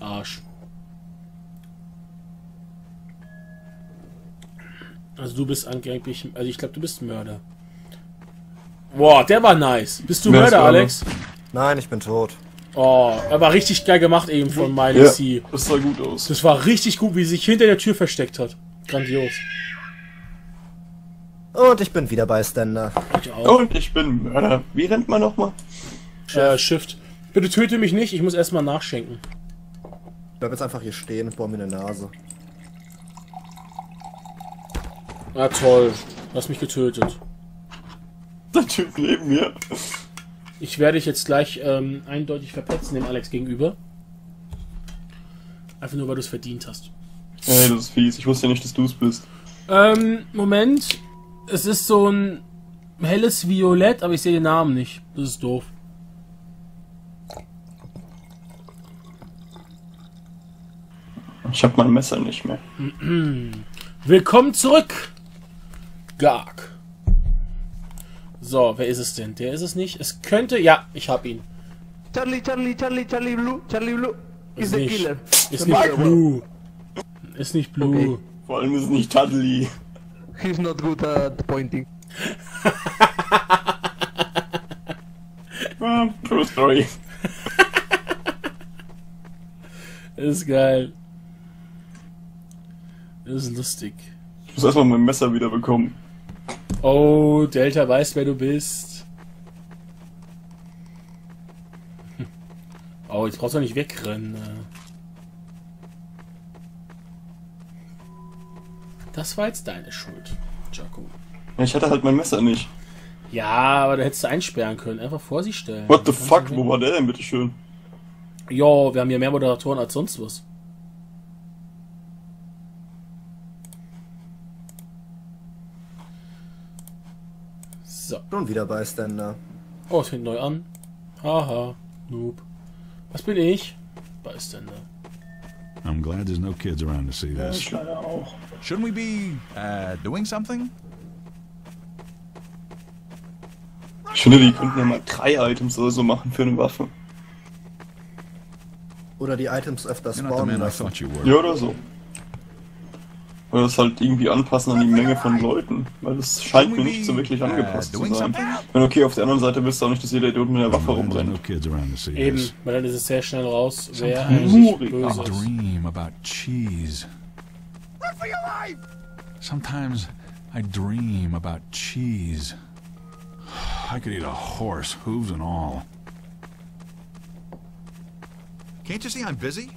Arsch. Also du bist angeblich, also ich glaube, du bist Mörder. Boah, der war nice. Bist du Mörder, Mörder? Alex? Nein, ich bin tot. Oh, er war richtig geil gemacht eben von Miley Ja, C. das sah gut aus. Das war richtig gut, wie sie sich hinter der Tür versteckt hat. Grandios. Und ich bin wieder Bystander. Ich auch. Und ich bin Mörder. Wie rennt man nochmal? Äh, Shift. Bitte töte mich nicht, ich muss erstmal nachschenken. Ich bleib jetzt einfach hier stehen und bohr mir eine Nase. Na toll. Du hast mich getötet. Der Typ neben mir. Ich werde dich jetzt gleich ähm, eindeutig verpetzen dem Alex gegenüber. Einfach nur, weil du es verdient hast. Ey, das ist fies. Ich wusste ja nicht, dass du es bist. Ähm, Moment. Es ist so ein helles Violett, aber ich sehe den Namen nicht. Das ist doof. Ich hab mein Messer nicht mehr. Willkommen zurück, Garg. So, wer ist es denn? Der ist es nicht. Es könnte... Ja, ich hab ihn. Charlie, Charlie, Charlie, Charlie Blue, Charlie Blue is Ist the nicht, killer. ist nicht Blue. Ist nicht Blue. Okay. Vor allem ist es nicht Tudley. He's not good at pointing. Ah, True Story. Ist geil. Ist lustig. Ich muss erstmal mein Messer wieder bekommen. Oh, Delta weiß, wer du bist. Hm. Oh, jetzt brauchst du nicht wegrennen. äh. Das war jetzt deine Schuld, Jaco. Ja, ich hatte halt mein Messer nicht. Ja, aber da hättest du einsperren können. Einfach vor sie stellen. What the fuck? Wo war der denn, bitteschön? Jo, wir haben hier mehr Moderatoren als sonst was. So. Schon wieder Bystander. Oh, es fängt neu an. Haha, Noob. Was bin ich? Bystander. I'm glad there's no kids around to see Ja, this. ich leider auch. Shouldn't we be uh, doing something? Ich finde, die könnten ja mal drei Items oder so machen für eine Waffe. Oder die Items öfter spawnen lassen. Ja, oder so. Oder das halt irgendwie anpassen an die Menge von Leuten. Weil das scheint mir nicht so wirklich angepasst zu sein. meine, okay, auf der anderen Seite willst du auch nicht, dass jeder Idiot mit der Waffe rumrennt. Eben, weil dann ist es sehr schnell raus, wer Sometimes eigentlich böse I ist. dream about cheese. Sometimes I dream about cheese. I could eat a horse, hooves and all. Can't you see I'm busy?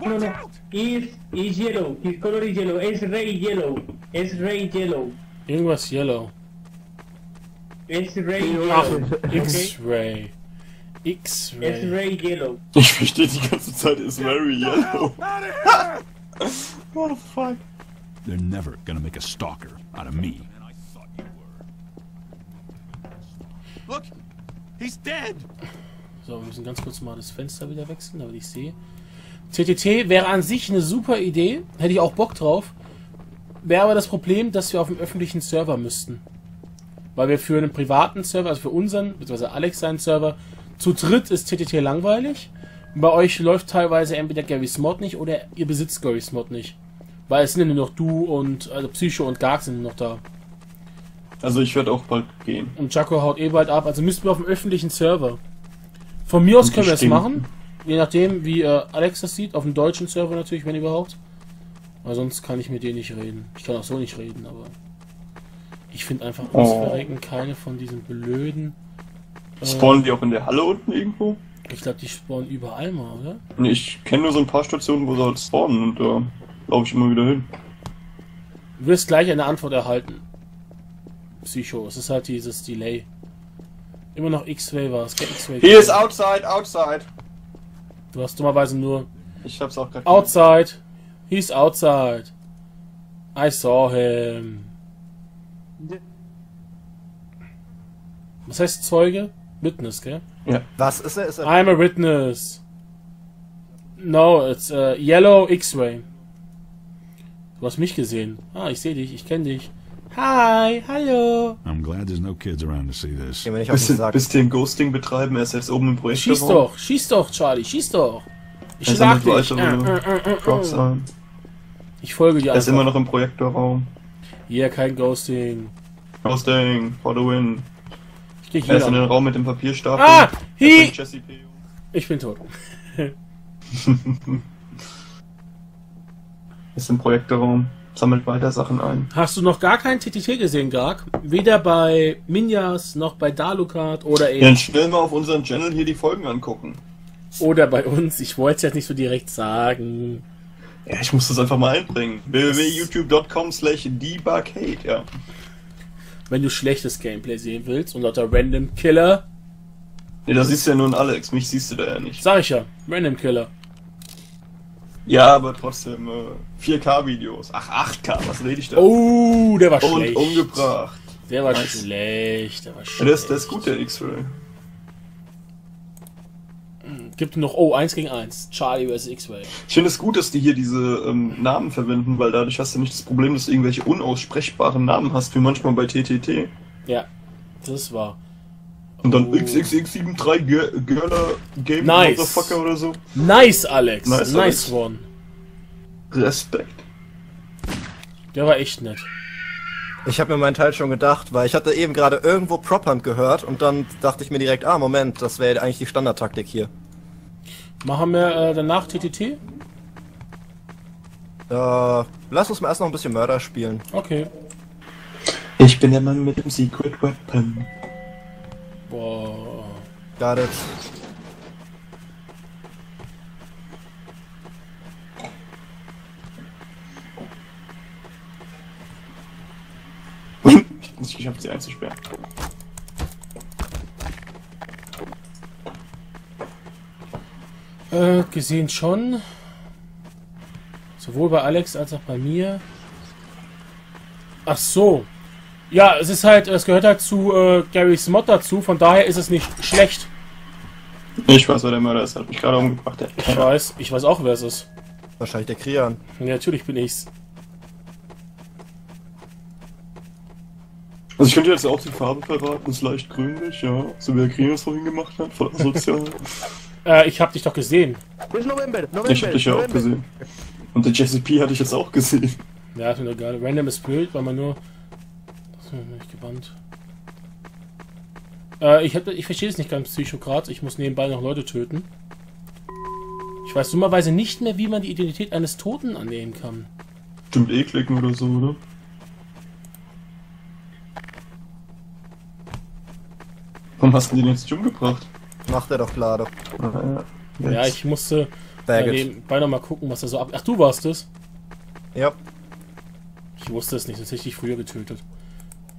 No, no. Is is yellow. His color is yellow. Es Ray yellow. Es Ray yellow. Irgendwas Yellow. Es Ray Ach, yellow. Okay. X-Ray. Es X-Ray. Ray yellow. Ich verstehe die ganze Zeit, ist very yellow. What the fuck? They're never gonna make a stalker out of me. Look, he's dead. So, wir müssen ganz kurz mal das Fenster wieder wechseln, damit ich sehe. TTT wäre an sich eine super Idee. Hätte ich auch Bock drauf. Wäre aber das Problem, dass wir auf dem öffentlichen Server müssten. Weil wir für einen privaten Server, also für unseren, beziehungsweise Alex seinen Server, zu dritt ist TTT langweilig. Bei euch läuft teilweise entweder Gary's Mod nicht oder ihr besitzt Gary's Mod nicht. Weil es sind ja nur noch du und, also Psycho und Garg sind nur noch da. Also ich werde auch bald gehen. Und Jaco haut eh bald ab. Also müssten wir auf dem öffentlichen Server. Von mir aus Und können wir es machen. Je nachdem, wie äh, Alex das sieht. Auf dem deutschen Server natürlich, wenn überhaupt. Weil sonst kann ich mit denen nicht reden. Ich kann auch so nicht reden, aber. Ich finde einfach uns Oh. verrecken keine von diesen blöden. Äh, Spawnen die auch in der Halle unten irgendwo? ich glaube, die spawnen überall mal, oder? Nee, ich kenne nur so ein paar Stationen, wo sie halt spawnen und da laufe ich immer wieder hin. Du wirst gleich eine Antwort erhalten. Psycho. Es ist halt dieses Delay. Immer noch X-Ray war es. kein X-Ray. He is outside, outside. Du hast dummerweise nur Ich hab's auch gerade Outside. He's outside. I saw him. Was heißt Zeuge? Witness, gell? Was ist er? Ist er I'm a witness. No, it's uh, Yellow X-Ray. Du hast mich gesehen. Ah, ich sehe dich, ich kenne dich. Hi, hallo. I'm glad there's no kids around to see this. Den Bisschen, bisschen Ghosting betreiben, er ist jetzt oben im Projekt. Schieß doch, schieß doch, Charlie, schieß doch. Ich Er schlag sammelt dich. Äh, äh, äh, äh, äh. Ich folge dir Er ist einfach. immer noch im Projektorraum. Hier, kein Ghosting. Ghosting, for the win. Ich geh Er ist in hier. den Raum mit dem Papierstapel. Ah! Hi! Ich bin tot. Ist im Projektorraum. Sammelt weiter Sachen ein. Hast du noch gar kein TTT gesehen, Garg? Weder bei Minjas noch bei Dalukat oder eben dann schnell mal auf unserem Channel hier die Folgen angucken. oder bei uns. Ich wollte es jetzt nicht so direkt sagen. Ja, ich muss das einfach mal einbringen. www.youtube.com slash debughate, ja. Wenn du schlechtes Gameplay sehen willst und lauter Random Killer, Nee, da siehst du ja nur einen Alex, mich siehst du da ja nicht. sag ich ja, Random Killer. Ja, aber trotzdem, äh, 4K-Videos. Ach, 8K, was rede ich da? Oh, der war Und schlecht. umgebracht. Der war Nice. schlecht. Der war schlecht. das, das ist gut, der X-Ray. Gibt noch, oh, 1 gegen 1. Charlie vs. X-Ray. Ich finde es gut, dass die hier diese ähm, Namen verwenden, weil dadurch hast du nicht das Problem, dass du irgendwelche unaussprechbaren Namen hast, wie manchmal bei TTT. Ja, das war. Und dann Oh. XXX73 Gir- Girler Game Nice. Motherfucker oder so. Nice, Alex. Nice, Nice, Alex. one. Respekt. Der war echt nett. Ich habe mir meinen Teil schon gedacht, weil ich hatte eben gerade irgendwo Prophand gehört und dann dachte ich mir direkt, ah Moment, das wäre eigentlich die Standardtaktik hier. Machen wir äh, danach TTT? Äh, lass uns mal erst noch ein bisschen Mörder spielen. Okay. Ich bin der Mann mit dem Secret Weapon. Boah. Got it. ich hab's nicht geschafft, sie einzusperren. Äh, gesehen schon. Sowohl bei Alex als auch bei mir. Ach so. Ja, es ist halt, es gehört halt zu äh, Gary's Mod dazu, von daher ist es nicht schlecht. Ich weiß, wer der Mörder ist, hat mich gerade umgebracht. Der Ich weiß, ich weiß auch, wer es ist. Wahrscheinlich der Krian. Ja, natürlich bin ich's. Also ich könnte jetzt auch die Farbe verraten, ist leicht grünlich, ja. So wie der Krinos vorhin gemacht hat, voll asozial. Äh, ich hab dich doch gesehen. November, November. ich hab dich ja auch November. gesehen. Und der Jesse P hatte ich jetzt auch gesehen. Ja, ist mir egal. Random ist blöd, weil man nur. Bin ich gebannt. Äh, ich, hab, ich verstehe es nicht ganz, Psychokrat. Ich muss nebenbei noch Leute töten. Ich weiß dummerweise nicht mehr, wie man die Identität eines Toten annehmen kann. Stimmt eh klicken oder so, oder? Warum hast du den jetzt nicht umgebracht? Macht er doch gerade. Ah, ja. Ja, ich musste it. nebenbei noch mal gucken, was da so ab. Ach, du warst es? Ja. Ich wusste es nicht, sonst hätte ich dich früher getötet.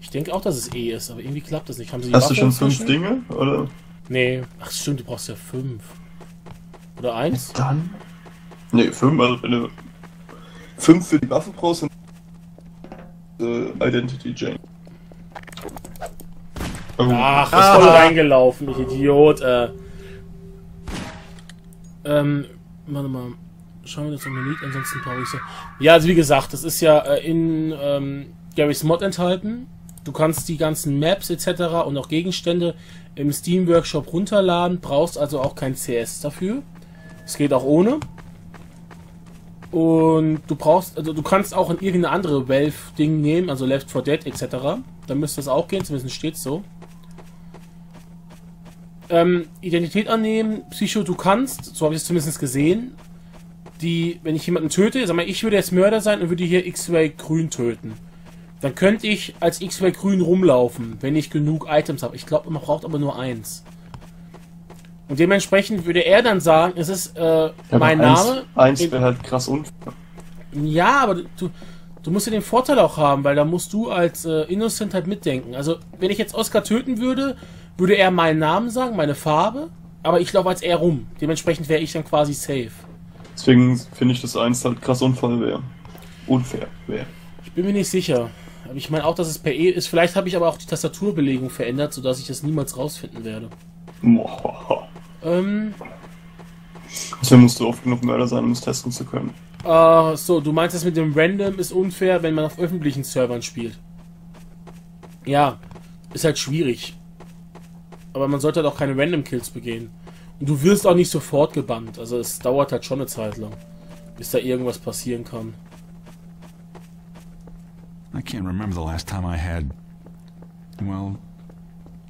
Ich denke auch, dass es E ist, aber irgendwie klappt das nicht. Haben sie die Hast du Waffe schon fünf? Dinge? Oder? Nee. Ach, stimmt, du brauchst ja fünf. Oder eins? Dann? Ne, fünf, also wenn du fünf für die Waffe brauchst und äh, Identity Jane. Oh, Ach, ist voll reingelaufen, ich Idiot. Äh. Ähm, warte mal. Schauen wir uns nochmal Lied, ansonsten brauche ich so. Ja, also wie gesagt, das ist ja äh, in ähm, Garys Mod enthalten. Du kannst die ganzen Maps etc. und auch Gegenstände im Steam Workshop runterladen, brauchst also auch kein CS dafür. Es geht auch ohne. Und du brauchst, also du kannst auch in irgendeine andere Valve-Ding nehmen, also Left 4 Dead etc. Dann müsste das auch gehen, zumindest steht so. Ähm, Identität annehmen, Psycho, du kannst, so habe ich es zumindest gesehen, die, wenn ich jemanden töte, sag mal, ich würde jetzt Mörder sein und würde hier X-Ray grün töten. Dann könnte ich als X-Ray grün rumlaufen, wenn ich genug Items habe. Ich glaube, man braucht aber nur eins. Und dementsprechend würde er dann sagen, es ist äh, ja, mein eins, Name. Eins wäre halt krass unfair. Ja, aber du, du musst ja den Vorteil auch haben, weil da musst du als äh, Innocent halt mitdenken. Also, wenn ich jetzt Oscar töten würde, würde er meinen Namen sagen, meine Farbe, aber ich laufe als er rum. Dementsprechend wäre ich dann quasi safe. Deswegen finde ich, dass eins halt krass unfall wäre. Unfair wäre. Ich bin mir nicht sicher. Aber ich meine auch, dass es per E ist. Vielleicht habe ich aber auch die Tastaturbelegung verändert, sodass ich das niemals rausfinden werde. Boah. Ähm, Deswegen musst du oft genug Mörder sein, um es testen zu können. äh, so, du meinst, das mit dem Random ist unfair, wenn man auf öffentlichen Servern spielt. Ja, ist halt schwierig. Aber man sollte halt auch keine Random Kills begehen. Und du wirst auch nicht sofort gebannt. Also es dauert halt schon eine Zeit lang, bis da irgendwas passieren kann. I can't remember the last time I had. Well,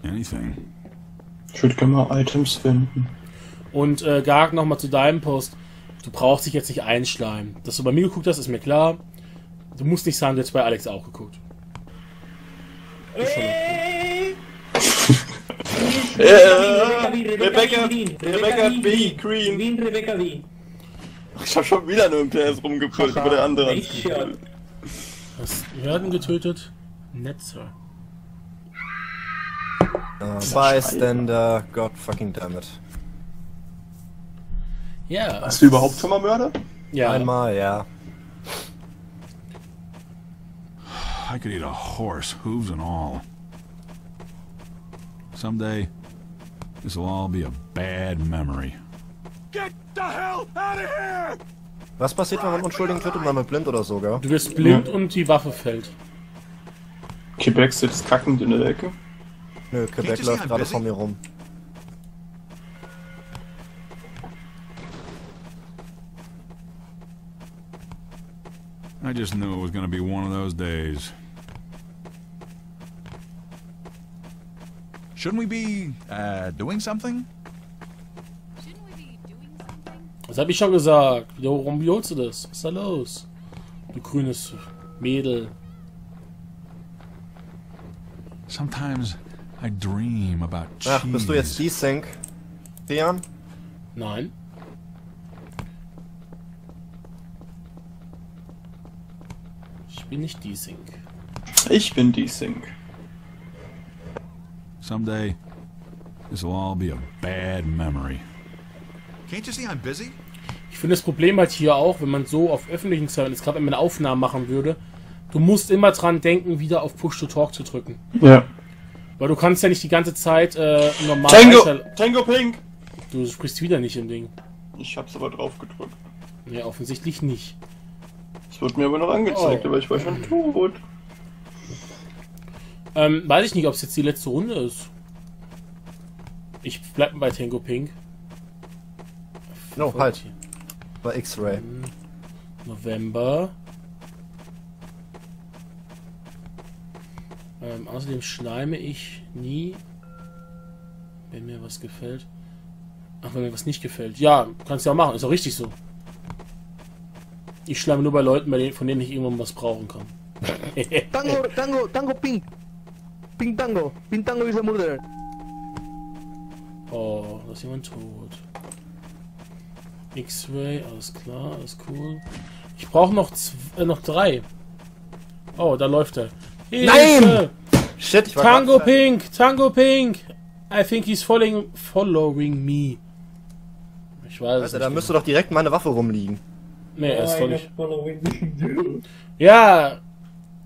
anything. Ich würde gerne mal Items finden. Und äh, Garg, nochmal zu deinem Post. Du brauchst dich jetzt nicht einschleimen. Dass du bei mir geguckt hast, ist mir klar. Du musst nicht sagen, du hättest bei Alex auch geguckt. Rebecca B, Rebecca- Green, Rebecca B, Green, Rebecca B. Ich habe schon wieder nur im PS rumgebrüllt, aber der andere Hast Hürden getötet? Nett, Sir. Uh, Bystander, God fucking damn it. Ja. Hast du überhaupt schon mal Mörder? Ja. Einmal, ja. I could eat a horse, hooves and all. Someday, this will all be a bad memory. Get the hell out of here! Was passiert, wenn man Unschuldigen tötet? Man wird blind oder so, gell? Du wirst blind und die Waffe fällt. Quebec sitzt kackend in der Ecke. Nö, Quebec läuft gerade busy? vor mir rum. I just knew it was gonna be one of those days. Shouldn't we be, uh, doing something? Shouldn't we be doing something? Das hab ich schon gesagt. Warum wiederholst du das? Was ist da los? Du grünes Mädel. Sometimes I dream about cheese. Ach, bist du jetzt D-Sync? Theon? Nein. Ich bin nicht die Sync. Ich bin die Sync. Someday, this will all be a bad memory. Can't you see I'm busy? Ich finde das Problem halt hier auch, wenn man so auf öffentlichen Servern ist, gerade wenn man Aufnahmen machen würde, du musst immer dran denken, wieder auf Push to Talk zu drücken. Ja. Weil du kannst ja nicht die ganze Zeit äh, normal Tango! Tango Pink! Du sprichst wieder nicht im Ding. Ich hab's aber drauf gedrückt. Ja, offensichtlich nicht. Es wird mir aber noch angezeigt, Oh. aber ich war schon tot. Ähm, weiß ich nicht, ob es jetzt die letzte Runde ist. Ich bleib bei Tango Pink. No, halt. Bei X-Ray. November. Ähm, außerdem schleime ich nie, wenn mir was gefällt. Ach, wenn mir was nicht gefällt. Ja, kannst du ja machen, ist auch richtig so. Ich schleime nur bei Leuten, bei denen, von denen ich irgendwann was brauchen kann. Tango, tango, tango pink. Pink tango. Pink tango is a murderer. Oh, da ist jemand tot. X-Ray, alles klar, alles cool. Ich brauche noch, zw- äh, noch drei. Oh, da läuft er. Hilfe! Shit, ich Tango Pink! Tango Pink! I think he's following, following me. Ich weiß es Alter, nicht. da müsste doch direkt meine Waffe rumliegen. nee, er ist me? Yeah,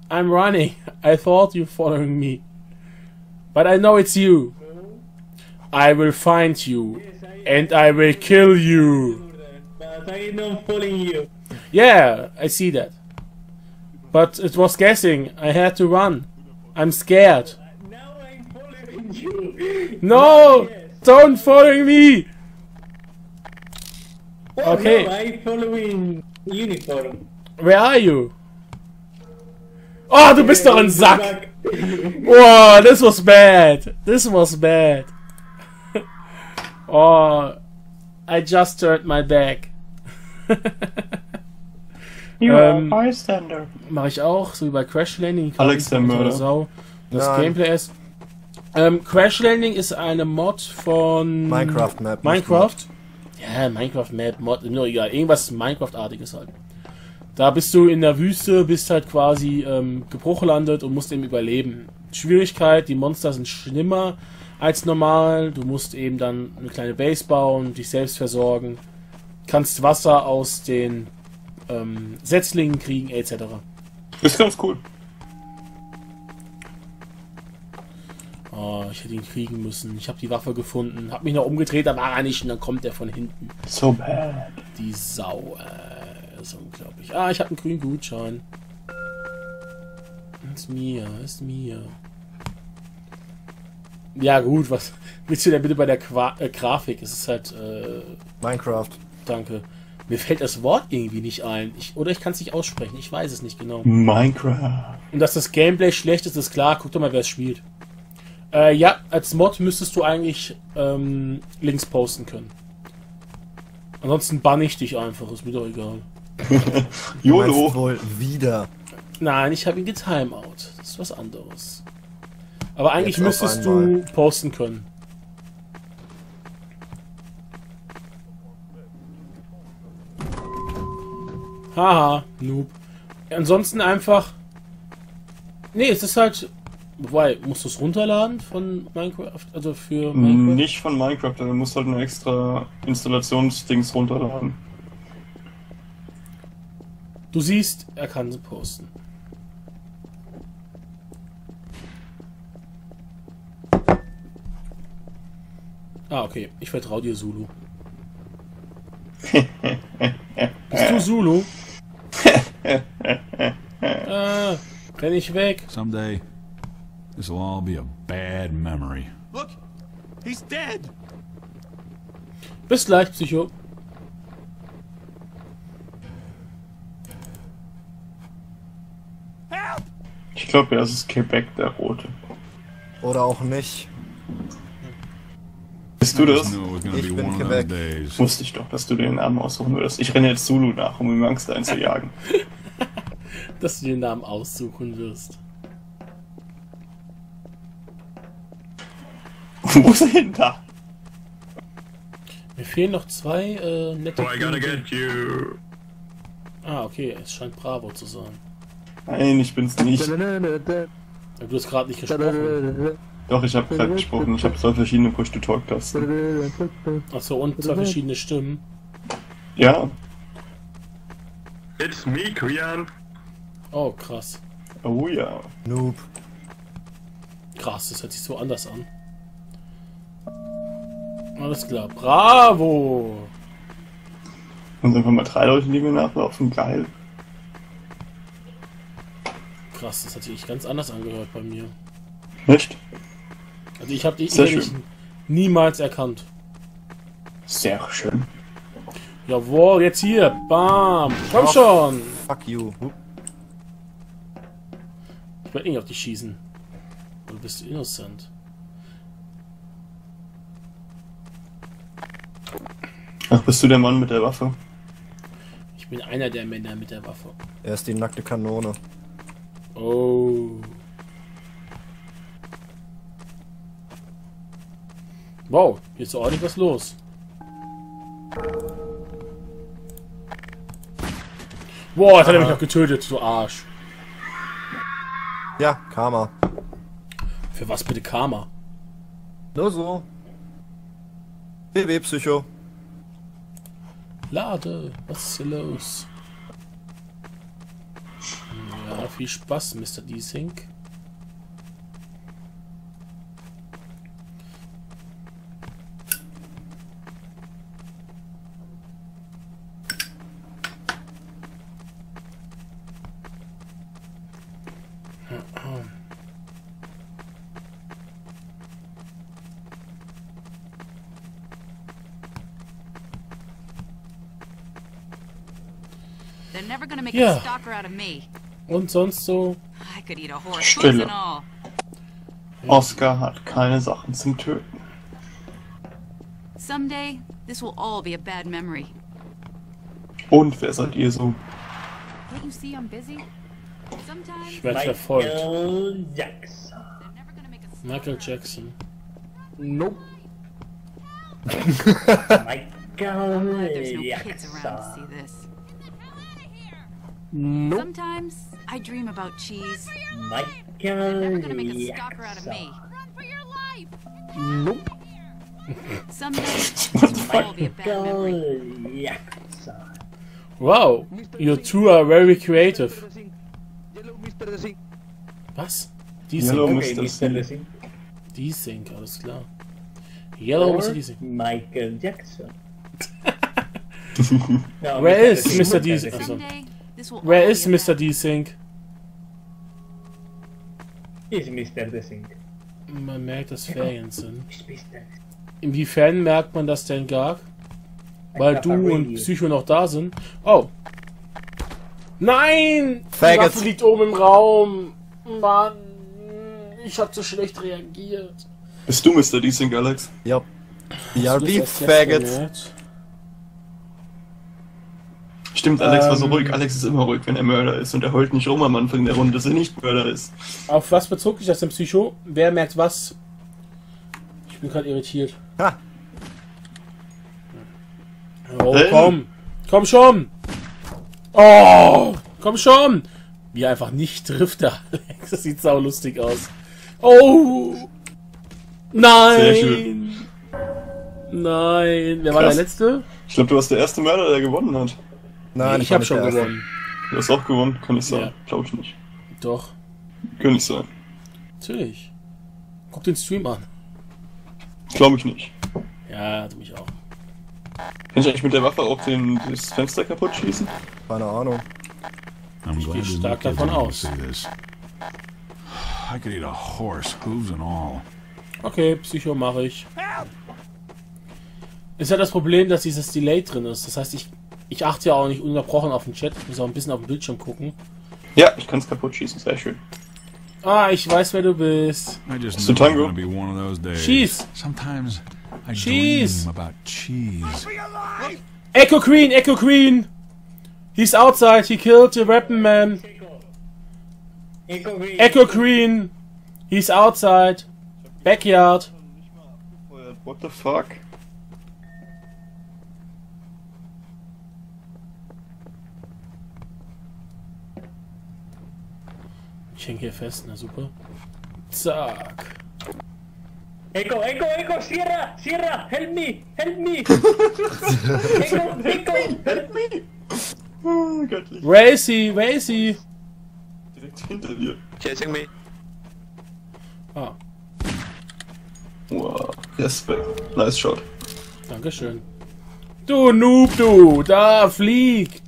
I'm running. I thought you following me. But I know it's you. I will find you. And I will kill you. I not following you. Yeah, I see that. But it was guessing. I had to run. I'm scared. Uh, now I'm following you. No! Don't follow me! Oh, Okay. No, I'm following uniform. Where are you? Oh, du bist doch ein Sack! Oh, this was bad. This was bad. oh, I just turned my back. You Ähm, are bystander. Mache ich auch, so wie bei Crash Landing. Alex, der Mörder. Sau. Das Nein. Gameplay ist. Ähm, Crash Landing ist eine Mod von Minecraft Map. Minecraft? Ja, Minecraft Map, Mod, doch egal. Irgendwas Minecraft-artiges halt. Da bist du in der Wüste, bist halt quasi ähm, gebruchlandet und musst eben überleben. Schwierigkeit, die Monster sind schlimmer als normal. Du musst eben dann eine kleine Base bauen, dich selbst versorgen. Kannst Wasser aus den ähm, Setzlingen kriegen, etc. Ist ganz cool. Oh, ich hätte ihn kriegen müssen. Ich habe die Waffe gefunden, habe mich noch umgedreht, da war er nicht und dann kommt er von hinten. So bad. Die Sau, äh, das ist unglaublich. Ah, ich habe einen grünen Gutschein. Ist mir, ist mir. Ja, gut, was willst du denn bitte bei der Qua äh, Grafik? Es ist halt, äh, Minecraft. Danke. Mir fällt das Wort irgendwie nicht ein. Ich, oder ich kann es nicht aussprechen. Ich weiß es nicht genau. Minecraft. Und dass das Gameplay schlecht ist, ist klar. Guck doch mal, wer es spielt. Äh, ja, als Mod müsstest du eigentlich ähm, Links posten können. Ansonsten bann ich dich einfach. Ist mir doch egal. YOLO. wohl wieder. Nein, ich habe ihn getimeout. Das ist was anderes. Aber eigentlich Jetzt müsstest du posten können. Haha, Noob. Ansonsten einfach. Nee, es ist halt. Wobei, musst du es runterladen von Minecraft? Also für Minecraft? Nicht von Minecraft, du musst halt ein extra Installationsdings runterladen. Du siehst, er kann sie posten. Ah, okay. Ich vertraue dir, Zulu. Bist du Zulu? ah, renn ich weg. Someday, this will all be a bad memory. Look, he's dead. Bis gleich, Psycho. Ich glaube, ja, es ist Quebec, der rote. Oder auch nicht. Bist du I das? Ich bin Quebec. Wusste ich doch, dass du den Namen aussuchen würdest. Ich renne jetzt Zulu nach, um ihm Angst einzujagen. Dass du den Namen aussuchen wirst. Wo ist er hin da? Mir fehlen noch zwei äh, nette. Kunden. you. Ah, okay, es scheint Bravo zu sein. Nein, ich bin's nicht. Du hast gerade nicht gesprochen. Doch, ich habe gerade gesprochen. Ich habe zwei verschiedene Push-to-Talk-Tasten. Achso, und zwei verschiedene Stimmen. Ja. It's me, Kuyan. Oh, krass. Oh ja. Noob. Krass, das hört sich so anders an. Alles klar. Bravo! Und einfach mal drei Leute, die mir nachlaufen. Geil. Krass, das hat sich ganz anders angehört bei mir. Nicht? Also ich habe dich Sehr ich hätte dich schön. niemals erkannt. Sehr schön. Jawohl, jetzt hier. Bam. Komm Oh. schon. Fuck you. Ich werde nicht auf dich schießen. Du bist innocent. Ach, bist du der Mann mit der Waffe? Ich bin einer der Männer mit der Waffe. Er ist die nackte Kanone. Oh. Wow, hier ist ordentlich was los. Boah, jetzt hat er mich noch getötet, du Arsch. Ja, Karma. Für was bitte Karma? Nur so. BW Psycho. Lade, was ist hier los? Ja, viel Spaß, Mr. D-Sync. They're never gonna make Yeah. a stalker out of me. Und sonst so? Stille. Oscar hat keine Sachen zum Töten. Someday, this will all be a bad memory. Und wer seid ihr so? Ich werde verfolgt. Michael Jackson. Michael Jackson. Nope. Michael glad there's no kids around to Jackson. See this. Nope. Sometimes I dream about cheese. They're Michael never gonna make a stalker out of me. Jackson. Nope. Someday, this will all be a bad memory. Wow, you two are very creative. Yellow Mr. The Sing. Was? Yellow D-Sync. Okay, Mr. Mr. Sing. Lessing. D-Sync, alles klar. Yellow Or Mr. D-Sync. Michael Jackson. no, Where is Lessing, Mr. D- Where is Mr. bad- D-Sync? Is Mr. Lessing. Man merkt, dass Ferien sind. Inwiefern merkt man das denn gar? Weil du und Psycho noch da sind. Oh. Nein! Die Faggots. Waffe liegt oben im Raum. Mann. Ich hab zu schlecht reagiert. Bist du Mr. Desync, Alex? Ja. Ja, wie ist Faggots. Stimmt, Alex war so Ähm. ruhig. Alex ist immer ruhig, wenn er Mörder ist. Und er heult nicht rum am Anfang der Runde, dass er nicht Mörder ist. Auf was bezog sich das denn, Psycho? Wer merkt was? Ich bin gerade irritiert. Ha. Oh, Hey. komm. Komm schon. Oh, komm schon. Wie er einfach nicht trifft, der Alex. Das sieht sau lustig aus. Oh. Nein. Sehr schön. Nein. Wer war Krass. der Letzte? Ich glaube, du warst der erste Mörder, der gewonnen hat. Nein, ich war habe schon gewonnen. Du hast auch gewonnen, kann ich sagen. Ja. Glaube ich nicht. Doch. Kann nicht sein. Natürlich. Guck den Stream an. Glaube ich nicht. Ja, du mich auch. Kann ich eigentlich mit der Waffe auch den, das Fenster kaputt schießen? Keine Ahnung. Ich gehe stark davon aus. I could eat a horse, hooves and all. Okay, Psycho mache ich. Ist ja das Problem, dass dieses Delay drin ist. Das heißt, ich, ich achte ja auch nicht unterbrochen auf den Chat. Ich muss auch ein bisschen auf den Bildschirm gucken. Ja, ich kann es kaputt schießen, sehr schön. Ah, ich weiß, wer du bist. I just Mr. knew it was Tango? gonna be one of those days. Cheese. Sometimes I Cheese. dream about cheese. Echo Queen, Echo Queen! He's outside, he killed the weapon man. Echo Queen! He's outside. Backyard. What the fuck? Ich hänge hier fest, na super. Zack. Echo, Echo, Echo, Sierra, Sierra, help me, help me. Echo, Echo, help me. Oh, göttlich. Is he? Direkt hinter dir. Chasing me. Ah, Wow. Respekt. Nice shot. Dankeschön. Du Noob, du! Da, flieg!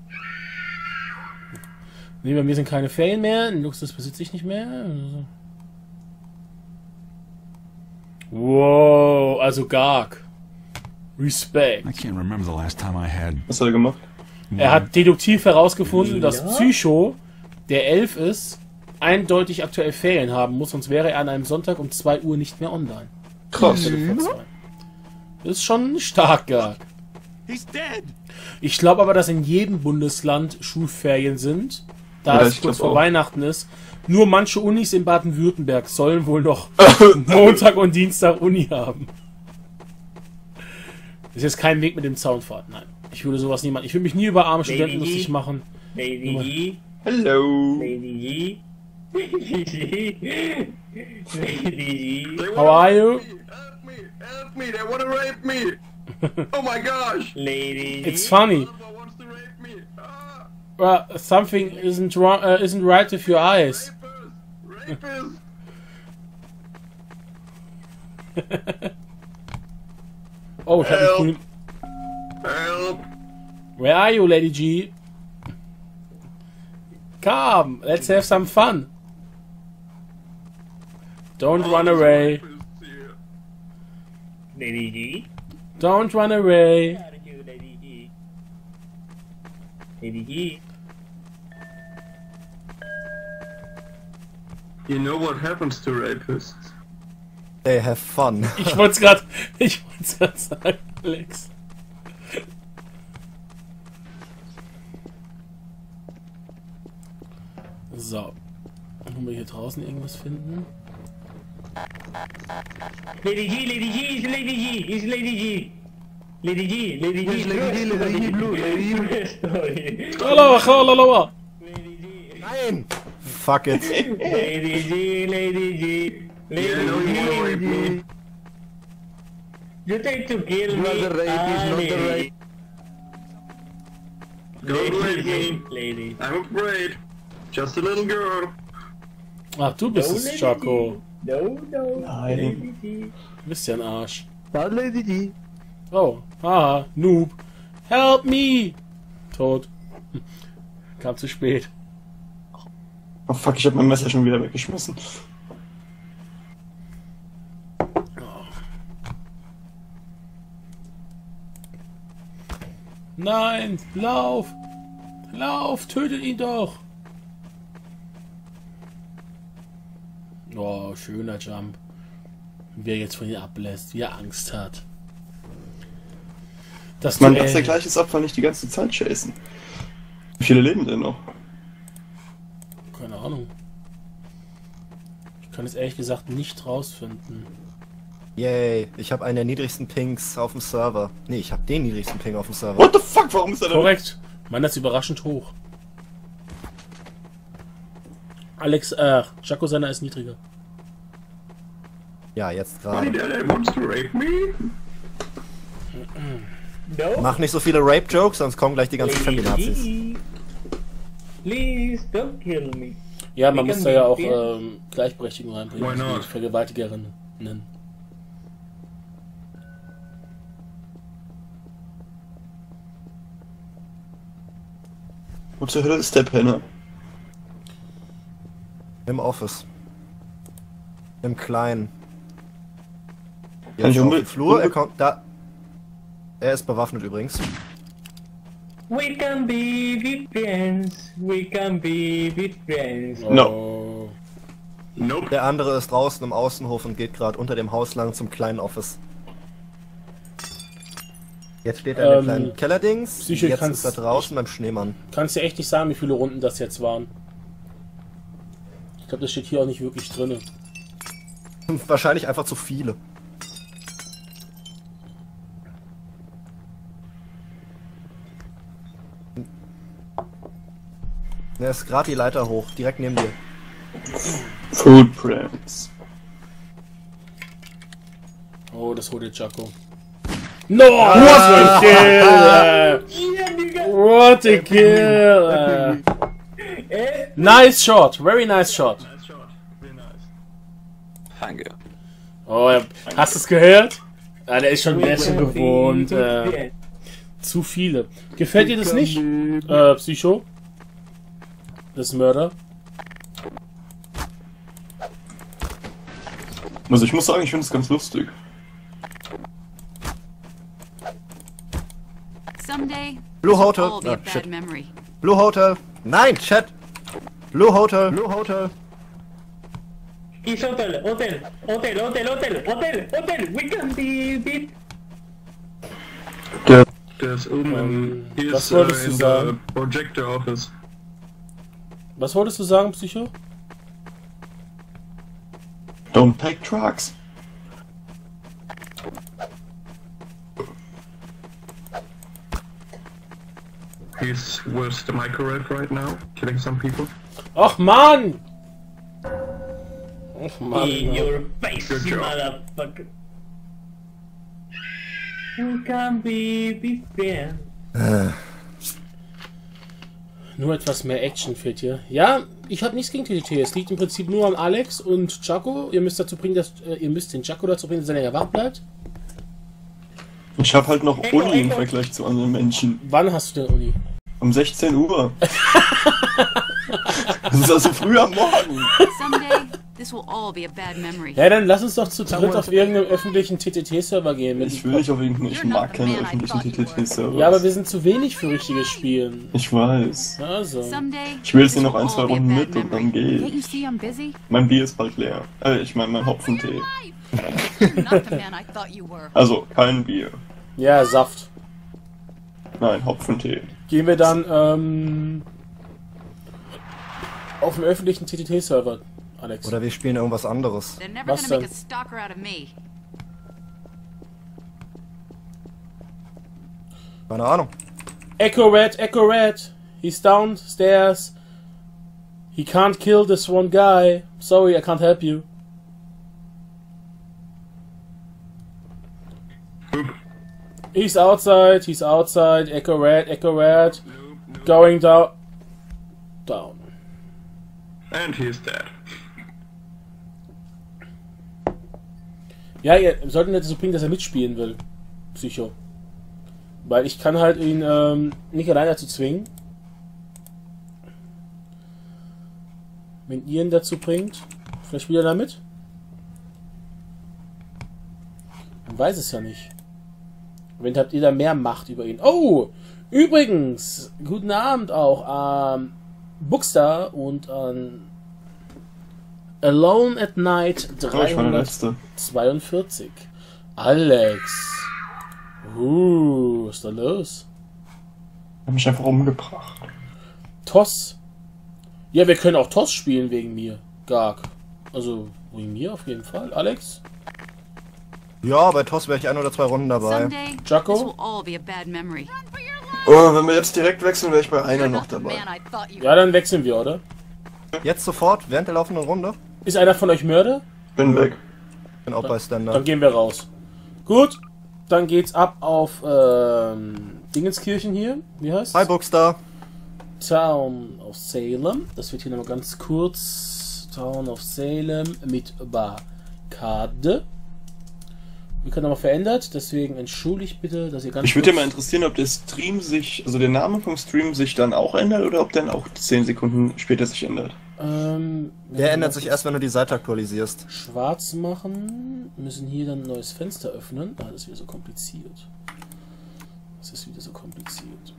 Nee, bei mir sind keine Ferien mehr. Luxus besitze ich nicht mehr. Wow, also Garg. Respekt. I can't remember the last time I had. Was hat er gemacht? Er hat deduktiv herausgefunden, dass Psycho, der elf ist, eindeutig aktuell Ferien haben muss, sonst wäre er an einem Sonntag um 2 Uhr nicht mehr online. Krass. Zwei. Das ist schon stark, Garg. He's dead. Ich glaube aber, dass in jedem Bundesland Schulferien sind, da Ja, es kurz vor auch. Weihnachten ist. Nur manche Unis in Baden-Württemberg sollen wohl noch Montag und Dienstag Uni haben. Das ist jetzt kein Weg mit dem Zaunfahrt, nein. Ich würde sowas niemand. Ich würde mich nie über arme Studenten Baby. lustig machen. Lady Hello. G, Lady G, Lady G, How are you? Help me! Help me! They wanna rape me! Oh my gosh! Lady. It's funny. Well, something isn't wrong, uh, isn't right with your eyes. Rapist! Rapist! Oh, ich Help. einen. Help! Where are you, Lady G? Come, let's have some fun. Don't run away. Lady G. Don't run away. How are you, Lady G? You know what happens to rapists? They have fun. Ich wollte es gerade, ich wollte es gerade sagen, Alex. So. Wollen wir hier draußen irgendwas finden? Lady G, Lady G, is Lady G, is Lady G. Lady G, Lady G, Yes, Lady G, Lady G, blue, Lady G. Story. Hallo, hallo, Lady G, Nein! Fuck it. Lady G, Lady G, Lady G, Lady G. You tried to kill You me. are the rapist, Ah, not the rape. Don't rape Lady me! G, Lady. I'm afraid. Just a little girl. Ach, du bist No, es, Chaco. No, no, Nein. Lady G. Du bist ja ein Arsch. Not Lady G. Oh, haha, Noob. Help me! Tot. Hm. Kam zu spät. Oh fuck, ich hab mein Messer schon wieder weggeschmissen. Nein, lauf! Lauf, tötet ihn doch! Oh, schöner Jump. Wer jetzt von ihr ablässt, wie er Angst hat. Das Man darf der gleiche Opfer nicht die ganze Zeit chasen. Wie viele leben denn noch? Keine Ahnung. Ich kann es ehrlich gesagt nicht rausfinden. Yay, ich habe einen der niedrigsten Pings auf dem Server. Nee, ich habe den niedrigsten Ping auf dem Server. What the fuck, warum ist er denn? Korrekt. Meiner ist überraschend hoch. Alex, äh, Jaco seiner ist niedriger. Ja, jetzt gerade. wants to rape me? No. Mach nicht so viele Rape-Jokes, sonst kommen gleich die ganzen Feminazis. Please. Don't kill me. Ja, man muss da ja auch ähm, Gleichberechtigung reinbringen. Why not? mit Vergewaltigerinnen. Wo zur Hölle ist der Penner? Im Office. Im Kleinen. Kann Jetzt ich auf den Flur, er kommt da. Er ist bewaffnet übrigens. We can be with friends. We can be with friends. Oh. Nope. Der andere ist draußen im Außenhof und geht gerade unter dem Haus lang zum kleinen Office. Jetzt steht er in Ähm, dem kleinen Kellerdings. Psycho, Jetzt kannst- ist er draußen beim Schneemann. Kannst dir echt nicht sagen, wie viele Runden das jetzt waren. Ich glaube, das steht hier auch nicht wirklich drin. Wahrscheinlich einfach zu viele. Er ist gerade die Leiter hoch, direkt neben dir. Footprints. Oh, das holt der Jaco. No! What a kill! What a kill! Nice shot, very nice shot. Danke. Oh, ja. hast du es gehört? Ah, der ist schon, der ist schon gewohnt. Äh, zu viele. Gefällt dir das nicht, äh, Psycho? Das Mörder? Also ich muss sagen, ich finde es ganz lustig. Someday, Blue Hotel. Ah, shit. Blue Hotel. Nein, Chat. Blue Hotel. Blue Hotel. It's hotel, hotel, hotel, hotel, hotel, hotel, hotel. We can be with. Der, der ist oben Ähm, in, hier was ist, äh, du in sagen? der Projector Office. Was wolltest du sagen, Psycho? Don't take drugs. He's with the microwave right now, killing some people. Ach, Mann! Ach, Mann. In your face, job. motherfucker. We can be with friends. Nur etwas mehr Action fehlt hier. Ja, ich habe nichts gegen TTT. Es liegt im Prinzip nur an Alex und Jaco. Ihr müsst dazu bringen, dass äh, ihr müsst den Jaco dazu bringen, dass er länger wach bleibt. Ich habe halt noch Echo, Uni im. Vergleich zu anderen Menschen. Wann hast du denn Uni? Um 16 Uhr. das ist also früh am Morgen. Ja, dann lass uns doch zu dritt auf irgendeinem öffentlichen TTT-Server gehen. Ich will nicht auf irgendeinen, ich mag keine öffentlichen TTT-Server. ja, aber wir sind zu wenig für richtiges Spielen. Ich weiß. Also. Ich will jetzt nur noch ein, zwei Runden mit und dann memory. geh Can't you ich. Mein Bier ist bald leer. Äh, ich meine mein Hopfentee. Also, kein Bier. Ja, Saft. Nein, Hopfentee. Gehen wir dann ähm, auf dem öffentlichen TTT-Server, Alex. Oder wir spielen irgendwas anderes. They're never Was gonna make denn? a stalker out of me. Keine Ahnung. Echo Red, Echo Red. He's downstairs. He can't kill this one guy. Sorry, I can't help you. He's outside, he's outside. Echo Red, Echo Red. Going down. Down. And he's dead. Ja, ihr solltet nicht so bringen, dass er mitspielen will. Psycho. Weil ich kann halt ihn ähm, nicht allein dazu zwingen. Wenn ihr ihn dazu bringt, vielleicht spielt er da mit? Man weiß es ja nicht. Wenn habt ihr da mehr Macht über ihn. Oh! Übrigens, guten Abend auch an Bookstar und an Alone at Night Oh, ich war der 300. Letzte. 42. Alex. Uh, was ist da los? Hab mich einfach umgebracht. Toss. Ja, wir können auch Toss spielen wegen mir. Garg. Also, wegen mir auf jeden Fall. Alex? Ja, bei Toss wäre ich ein oder zwei Runden dabei. Jaco? this will all be a bad memory. Oh, wenn wir jetzt direkt wechseln, wäre ich bei einer noch dabei. Ja, dann wechseln wir, oder? Jetzt sofort, während der laufenden Runde? Ist einer von euch Mörder? Bin weg. Bin auch bei Standard. Dann gehen wir raus. Gut, dann geht's ab auf ähm, Dingenskirchen hier. Wie heißt Hi Bookstar. Town of Salem. Das wird hier nochmal ganz kurz. Town of Salem mit Barkade. Wir können nochmal verändert, deswegen entschuldigt bitte, dass ihr ganz Mich würde ja mal interessieren, ob der Stream sich, also der Name vom Stream sich dann auch ändert oder ob der dann auch 10 Sekunden später sich ändert. Ähm, Der ändert sich erst, wenn du die Seite aktualisierst. schwarz machen, müssen hier dann ein neues Fenster öffnen. Ah, das ist wieder so kompliziert. Das ist wieder so kompliziert.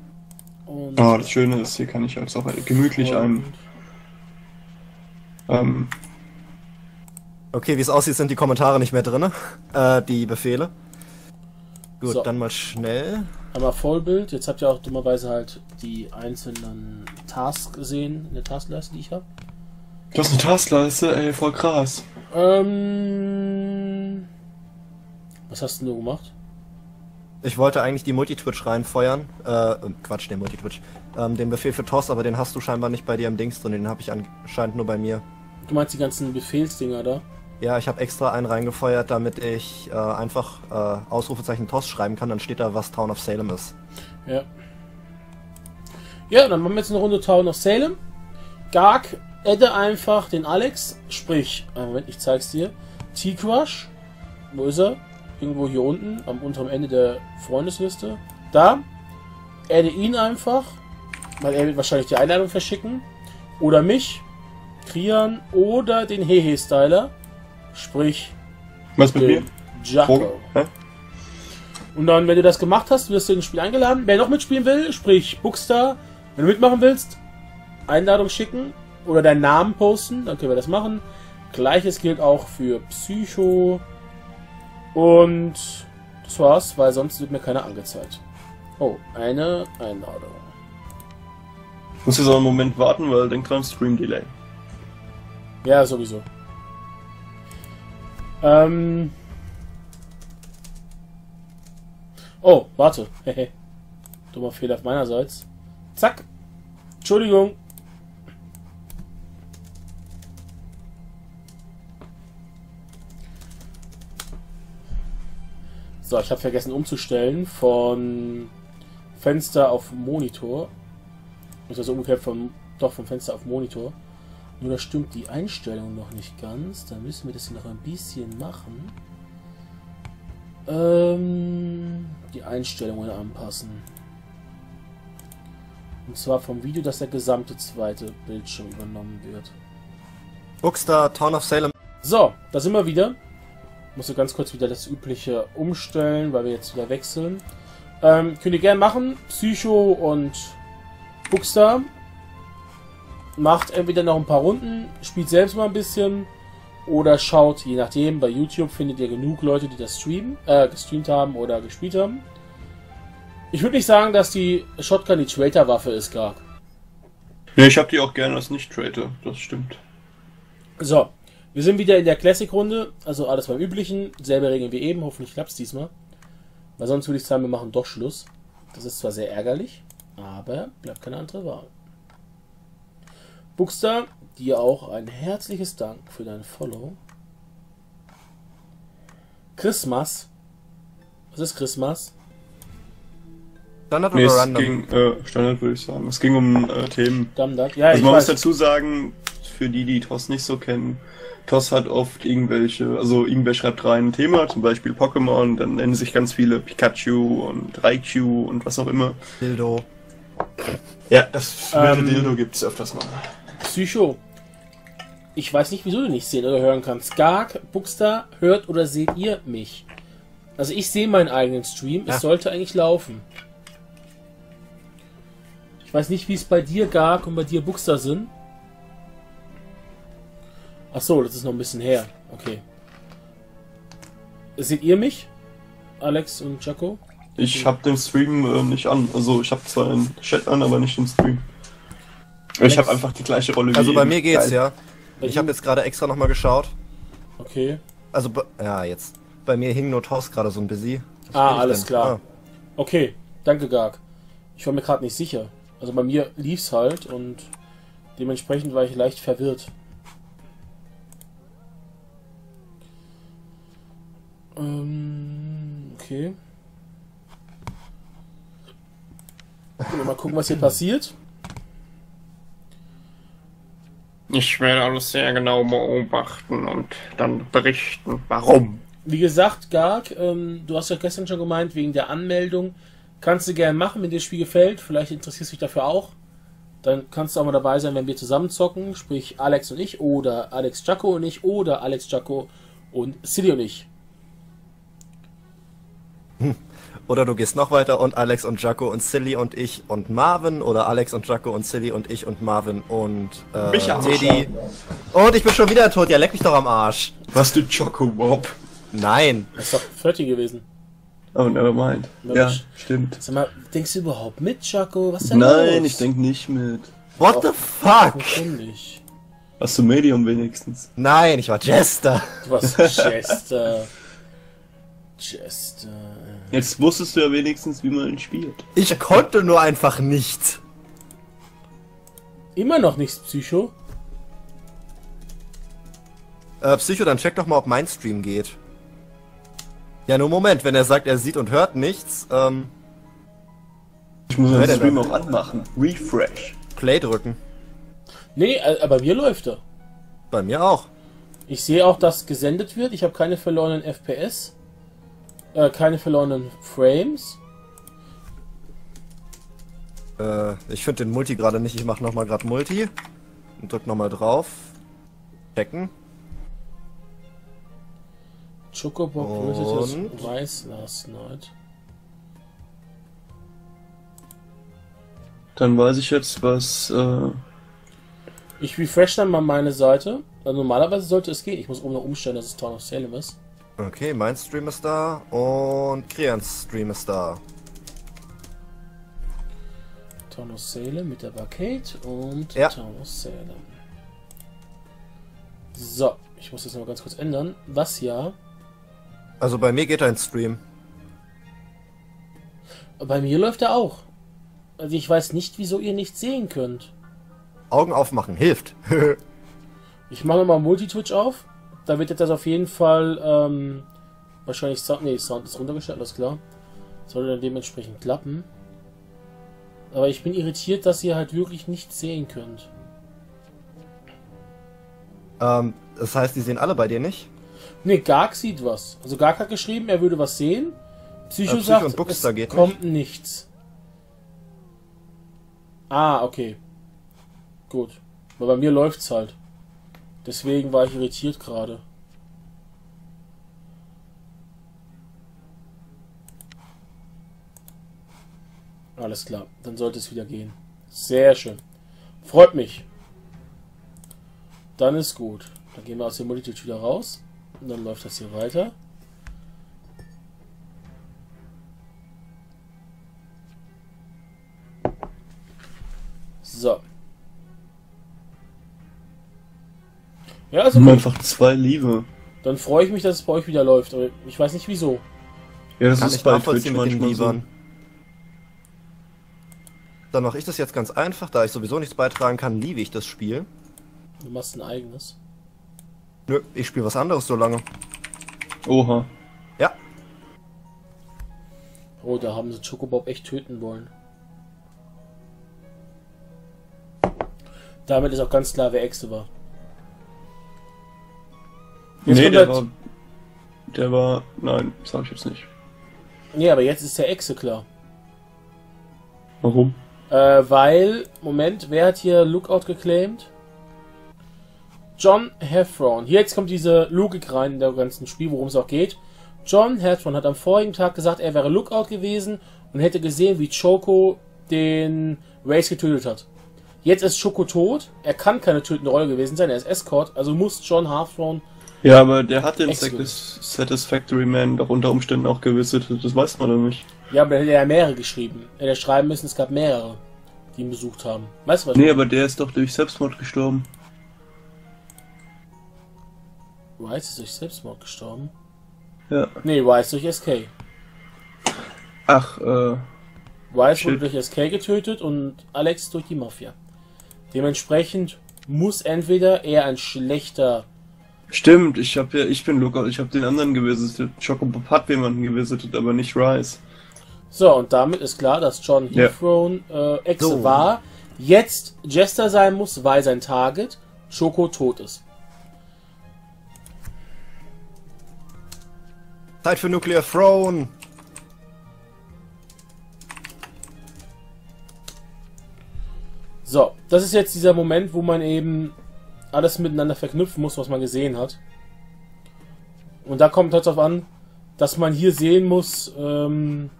Und Oh, das Schöne ist, hier kann ich jetzt auch gemütlich ein, ähm, Okay, wie es aussieht, sind die Kommentare nicht mehr drin. Äh, die Befehle. Gut, So. dann mal schnell. einmal Vollbild. Jetzt habt ihr auch dummerweise halt die einzelnen Tasks gesehen in der Taskleiste, die ich habe. Du hast eine Taskleiste, ey, voll krass. Ähm, was hast denn du gemacht? Ich wollte eigentlich die Multitwitch reinfeuern. Äh, äh, Quatsch, den Multitwitch. Ähm, den Befehl für Toss, aber den hast du scheinbar nicht bei dir im Dings drin. Den habe ich anscheinend nur bei mir. Du meinst die ganzen Befehlsdinger da? Ja, ich habe extra einen reingefeuert, damit ich äh, einfach äh, Ausrufezeichen Toss schreiben kann. Dann steht da, was Town of Salem ist. Ja. Ja, dann machen wir jetzt eine Runde Town of Salem. Garg, adde einfach den Alex, sprich, äh, Moment, ich zeig's dir. T-Crush, wo ist er? Irgendwo hier unten, am unteren Ende der Freundesliste. Da. Adde ihn einfach, weil er wird wahrscheinlich die Einladung verschicken. Oder mich, Krian, oder den Hehe-Styler, sprich, Was mit mir? Hä? Und dann, wenn du das gemacht hast, wirst du ins Spiel eingeladen. Wer noch mitspielen will, sprich Bookstar, wenn du mitmachen willst, Einladung schicken oder deinen Namen posten, dann können wir das machen. Gleiches gilt auch für Psycho. Und das war's, weil sonst wird mir keiner angezeigt. Oh, eine Einladung. Ich muss jetzt auch einen Moment warten, weil denk dran, Stream Delay. Ja, sowieso. Ähm. Oh, warte. Hehe. Dummer Fehler meinerseits. Zack. Entschuldigung. So, ich habe vergessen umzustellen von Fenster auf Monitor. Ist das umgekehrt vom, doch vom Fenster auf Monitor. Nur da stimmt die Einstellung noch nicht ganz. Da müssen wir das hier noch ein bisschen machen. Ähm, die Einstellungen anpassen. Und zwar vom Video, dass der gesamte zweite Bildschirm übernommen wird. Bookstar, Town of Salem. So, da sind wir wieder. Muss so ganz kurz wieder das übliche umstellen, weil wir jetzt wieder wechseln. Ähm, könnt ihr gerne machen. Psycho und Bookstar. Macht entweder noch ein paar Runden, spielt selbst mal ein bisschen oder schaut, je nachdem, bei YouTube findet ihr genug Leute, die das streamen, äh, gestreamt haben oder gespielt haben. Ich würde nicht sagen, dass die Shotgun die Traitor-Waffe ist, gar. Ja, ich hab die auch gerne als Nicht-Traitor, das stimmt. So, wir sind wieder in der Classic-Runde, also alles beim Üblichen, selbe Regeln wie eben, hoffentlich klappt es diesmal. Weil sonst würde ich sagen, wir machen doch Schluss. Das ist zwar sehr ärgerlich, aber bleibt keine andere Wahl. Bookster, dir auch ein herzliches Dank für dein Follow. Christmas. Was ist Christmas? Standard Nee, oder Random? ging, äh, Standard würde ich sagen. Es ging um äh, Themen. Damnat. Ja, Also ich man muss weiß. dazu sagen, für die, die TOS nicht so kennen, TOS hat oft irgendwelche, also irgendwer schreibt rein ein Thema, zum Beispiel Pokémon, dann nennen sich ganz viele Pikachu und Raichu und was auch immer. Dildo. Ja, das Ähm, Dildo gibt's öfters mal. Psycho. Ich weiß nicht, wieso du nicht sehen oder hören kannst. Garg, Bookster, hört oder seht ihr mich? Also ich sehe meinen eigenen Stream. Es Ja. sollte eigentlich laufen. Ich weiß nicht, wie es bei dir Garg und bei dir Buxter sind. Ach so, das ist noch ein bisschen her. Okay. Seht ihr mich? Alex und Jaco? Ich hab den Stream äh, nicht an. Also ich habe zwar einen Chat an, aber nicht den Stream. Ich habe einfach die gleiche Rolle wie Also bei eben. mir geht's, Geil. ja. Bei Ich habe jetzt gerade extra nochmal geschaut. Okay. Also, ja, jetzt. Bei mir hing nur Toss gerade so ein busy. Was Ah, alles denn? klar. Okay, danke Garg. Ich war mir gerade nicht sicher. Also bei mir lief's halt und dementsprechend war ich leicht verwirrt. Ähm, okay. Mal gucken, was hier passiert. Ich werde alles sehr genau beobachten und dann berichten, warum. Wie gesagt, Garg, ähm, du hast ja gestern schon gemeint, wegen der Anmeldung. Kannst du gerne machen, wenn dir das Spiel gefällt. Vielleicht interessierst du dich dafür auch. Dann kannst du auch mal dabei sein, wenn wir zusammen zocken. Sprich Alex und ich oder Alex Jaco und ich oder Alex Jaco und Silly und ich. Oder du gehst noch weiter und Alex und Jaco und Silly und ich und Marvin oder Alex und Jaco und Silly und ich und Marvin und äh, Mich am Teddy. Und ich bin schon wieder tot, ja leck mich doch am Arsch. Was du Choco-Bob? Nein. Das ist doch 30 gewesen. Oh, never mind. Ja, stimmt. Sag mal, denkst du überhaupt mit, Jaco? Was ist denn Nein, los? ich denke nicht mit. What the fuck? Hast du Medium wenigstens? Nein, ich war Jester. Du warst Chester. Chester. Jetzt wusstest du ja wenigstens, wie man ihn spielt. Ich konnte nur einfach nicht. Immer noch nichts, Psycho. Äh, Psycho, dann check doch mal, ob mein Stream geht. Ja, nur Moment, wenn er sagt, er sieht und hört nichts, ähm, Ich muss den Stream auch anmachen. Refresh. Play drücken. Nee, äh, aber bei mir läuft er. Bei mir auch. Ich sehe auch, dass gesendet wird. Ich habe keine verlorenen FPS. Äh, keine verlorenen Frames. Äh, ich finde den Multi gerade nicht. Ich mache nochmal gerade Multi. Und drück nochmal drauf. Checken. Chocobo Und? Visitors Weiß last night. Dann weiß ich jetzt, was. Äh, Ich refresh dann mal meine Seite. Also normalerweise sollte es gehen. Ich muss oben noch umstellen, dass es Town of Salem ist. Okay, mein Stream ist da. Und Krians Stream ist da. Town of Salem mit der Barcade und Ja. Town of Salem. So, ich muss das noch ganz kurz ändern. Was ja Also bei mir geht ein Stream. bei mir läuft er auch. Also ich weiß nicht, wieso ihr nicht sehen könnt. Augen aufmachen hilft. Ich mache mal Multitwitch auf. Da wird jetzt das auf jeden Fall ähm, wahrscheinlich Sound. Nee, Sound ist runtergestellt, alles klar. Sollte dann dementsprechend klappen. Aber ich bin irritiert, dass ihr halt wirklich nichts sehen könnt. ähm, das heißt, die sehen alle bei dir nicht? Ne, Garg sieht was. Also Garg hat geschrieben, er würde was sehen. Psycho, Äh, Psycho sagt, und Buxter es geht kommt nichts. Ah, okay. Gut. Aber bei mir läuft's halt. Deswegen war ich irritiert gerade. Alles klar, dann sollte es wieder gehen. Sehr schön. Freut mich. Dann ist gut. Dann gehen wir aus dem Multitude wieder raus. Und dann läuft das hier weiter. So. Ja, also einfach zwei Liebe. Dann freue ich mich, dass es bei euch wieder läuft. Aber ich weiß nicht wieso. Ja, das Kann ist bei Twitch manchmal so. Dann mache ich das jetzt ganz einfach, da ich sowieso nichts beitragen kann, liebe ich das Spiel. Du machst ein eigenes. Nö, ich spiele was anderes so lange. Oha. Ja, Oh, da haben sie Chocobob echt töten wollen. Damit ist auch ganz klar, wer Äxte war. Jetzt nee, der halt- war. Der war. Nein, sag ich jetzt nicht. Nee, aber jetzt ist der Echse klar. Warum? Äh, weil, Moment, wer hat hier Lookout geclaimed? John Heffron. Hier jetzt kommt diese Logik rein in der ganzen Spiel, worum es auch geht. John Heffron hat am vorigen Tag gesagt, er wäre Lookout gewesen und hätte gesehen, wie Choco den Race getötet hat. Jetzt ist Schoko tot, er kann keine tötende Rolle gewesen sein, er ist Escort, also muss John Hearthrone. Ja, aber der hat den. Satis Satisfactory Man doch unter Umständen auch gewisitet, das weiß man doch nicht. Ja, aber er hätte ja mehrere geschrieben. Er hätte schreiben müssen, es gab mehrere, die ihn besucht haben. Weißt du was? Nee, aber der ist doch durch Selbstmord gestorben. Rice ist durch Selbstmord gestorben. Ja. Nee, Rice durch SK. Ach, äh, Shit. wurde durch SK getötet und Alex durch die Mafia. Dementsprechend muss entweder er ein schlechter. Stimmt, ich hab ja, ich bin Lookout, ich hab den anderen gewisitet. Chocobob hat jemanden gewisitet, aber nicht Rice. So, und damit ist klar, dass John Ja. Heathrone äh, Exe So. war, jetzt Jester sein muss, weil sein Target Choco tot ist. Zeit für Nuclear Throne. So, das ist jetzt dieser Moment, wo man eben alles miteinander verknüpfen muss, was man gesehen hat. Und da kommt es darauf an, dass man hier sehen muss, ähm,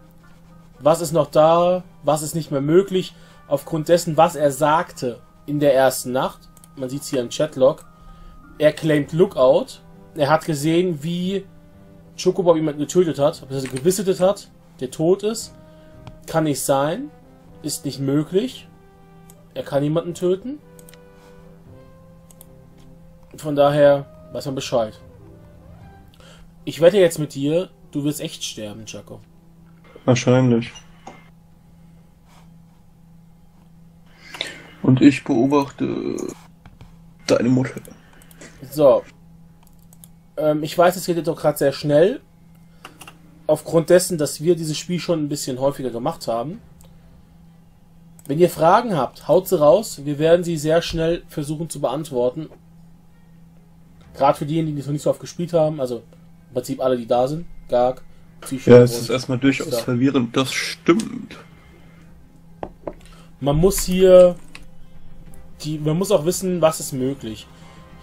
was ist noch da, was ist nicht mehr möglich, aufgrund dessen, was er sagte in der ersten Nacht. Man sieht es hier im Chatlog. Er claimt Lookout. Er hat gesehen, wie Chocobob jemanden getötet hat, also gewissetet hat, der tot ist. Kann nicht sein. Ist nicht möglich. Er kann niemanden töten. Von daher weiß man Bescheid. Ich wette jetzt mit dir, du wirst echt sterben, Jaco. Wahrscheinlich. Und ich beobachte deine Mutter. So. Ähm, ich weiß, es geht jetzt doch gerade sehr schnell. Aufgrund dessen, dass wir dieses Spiel schon ein bisschen häufiger gemacht haben. Wenn ihr Fragen habt, haut sie raus. Wir werden sie sehr schnell versuchen zu beantworten. Gerade für diejenigen, die es noch nicht so oft gespielt haben. Also im Prinzip alle, die da sind. Garg, Psycho Ja, es ist erstmal durchaus Ja. verwirrend, das stimmt. Man muss hier die, man muss auch wissen, was ist möglich.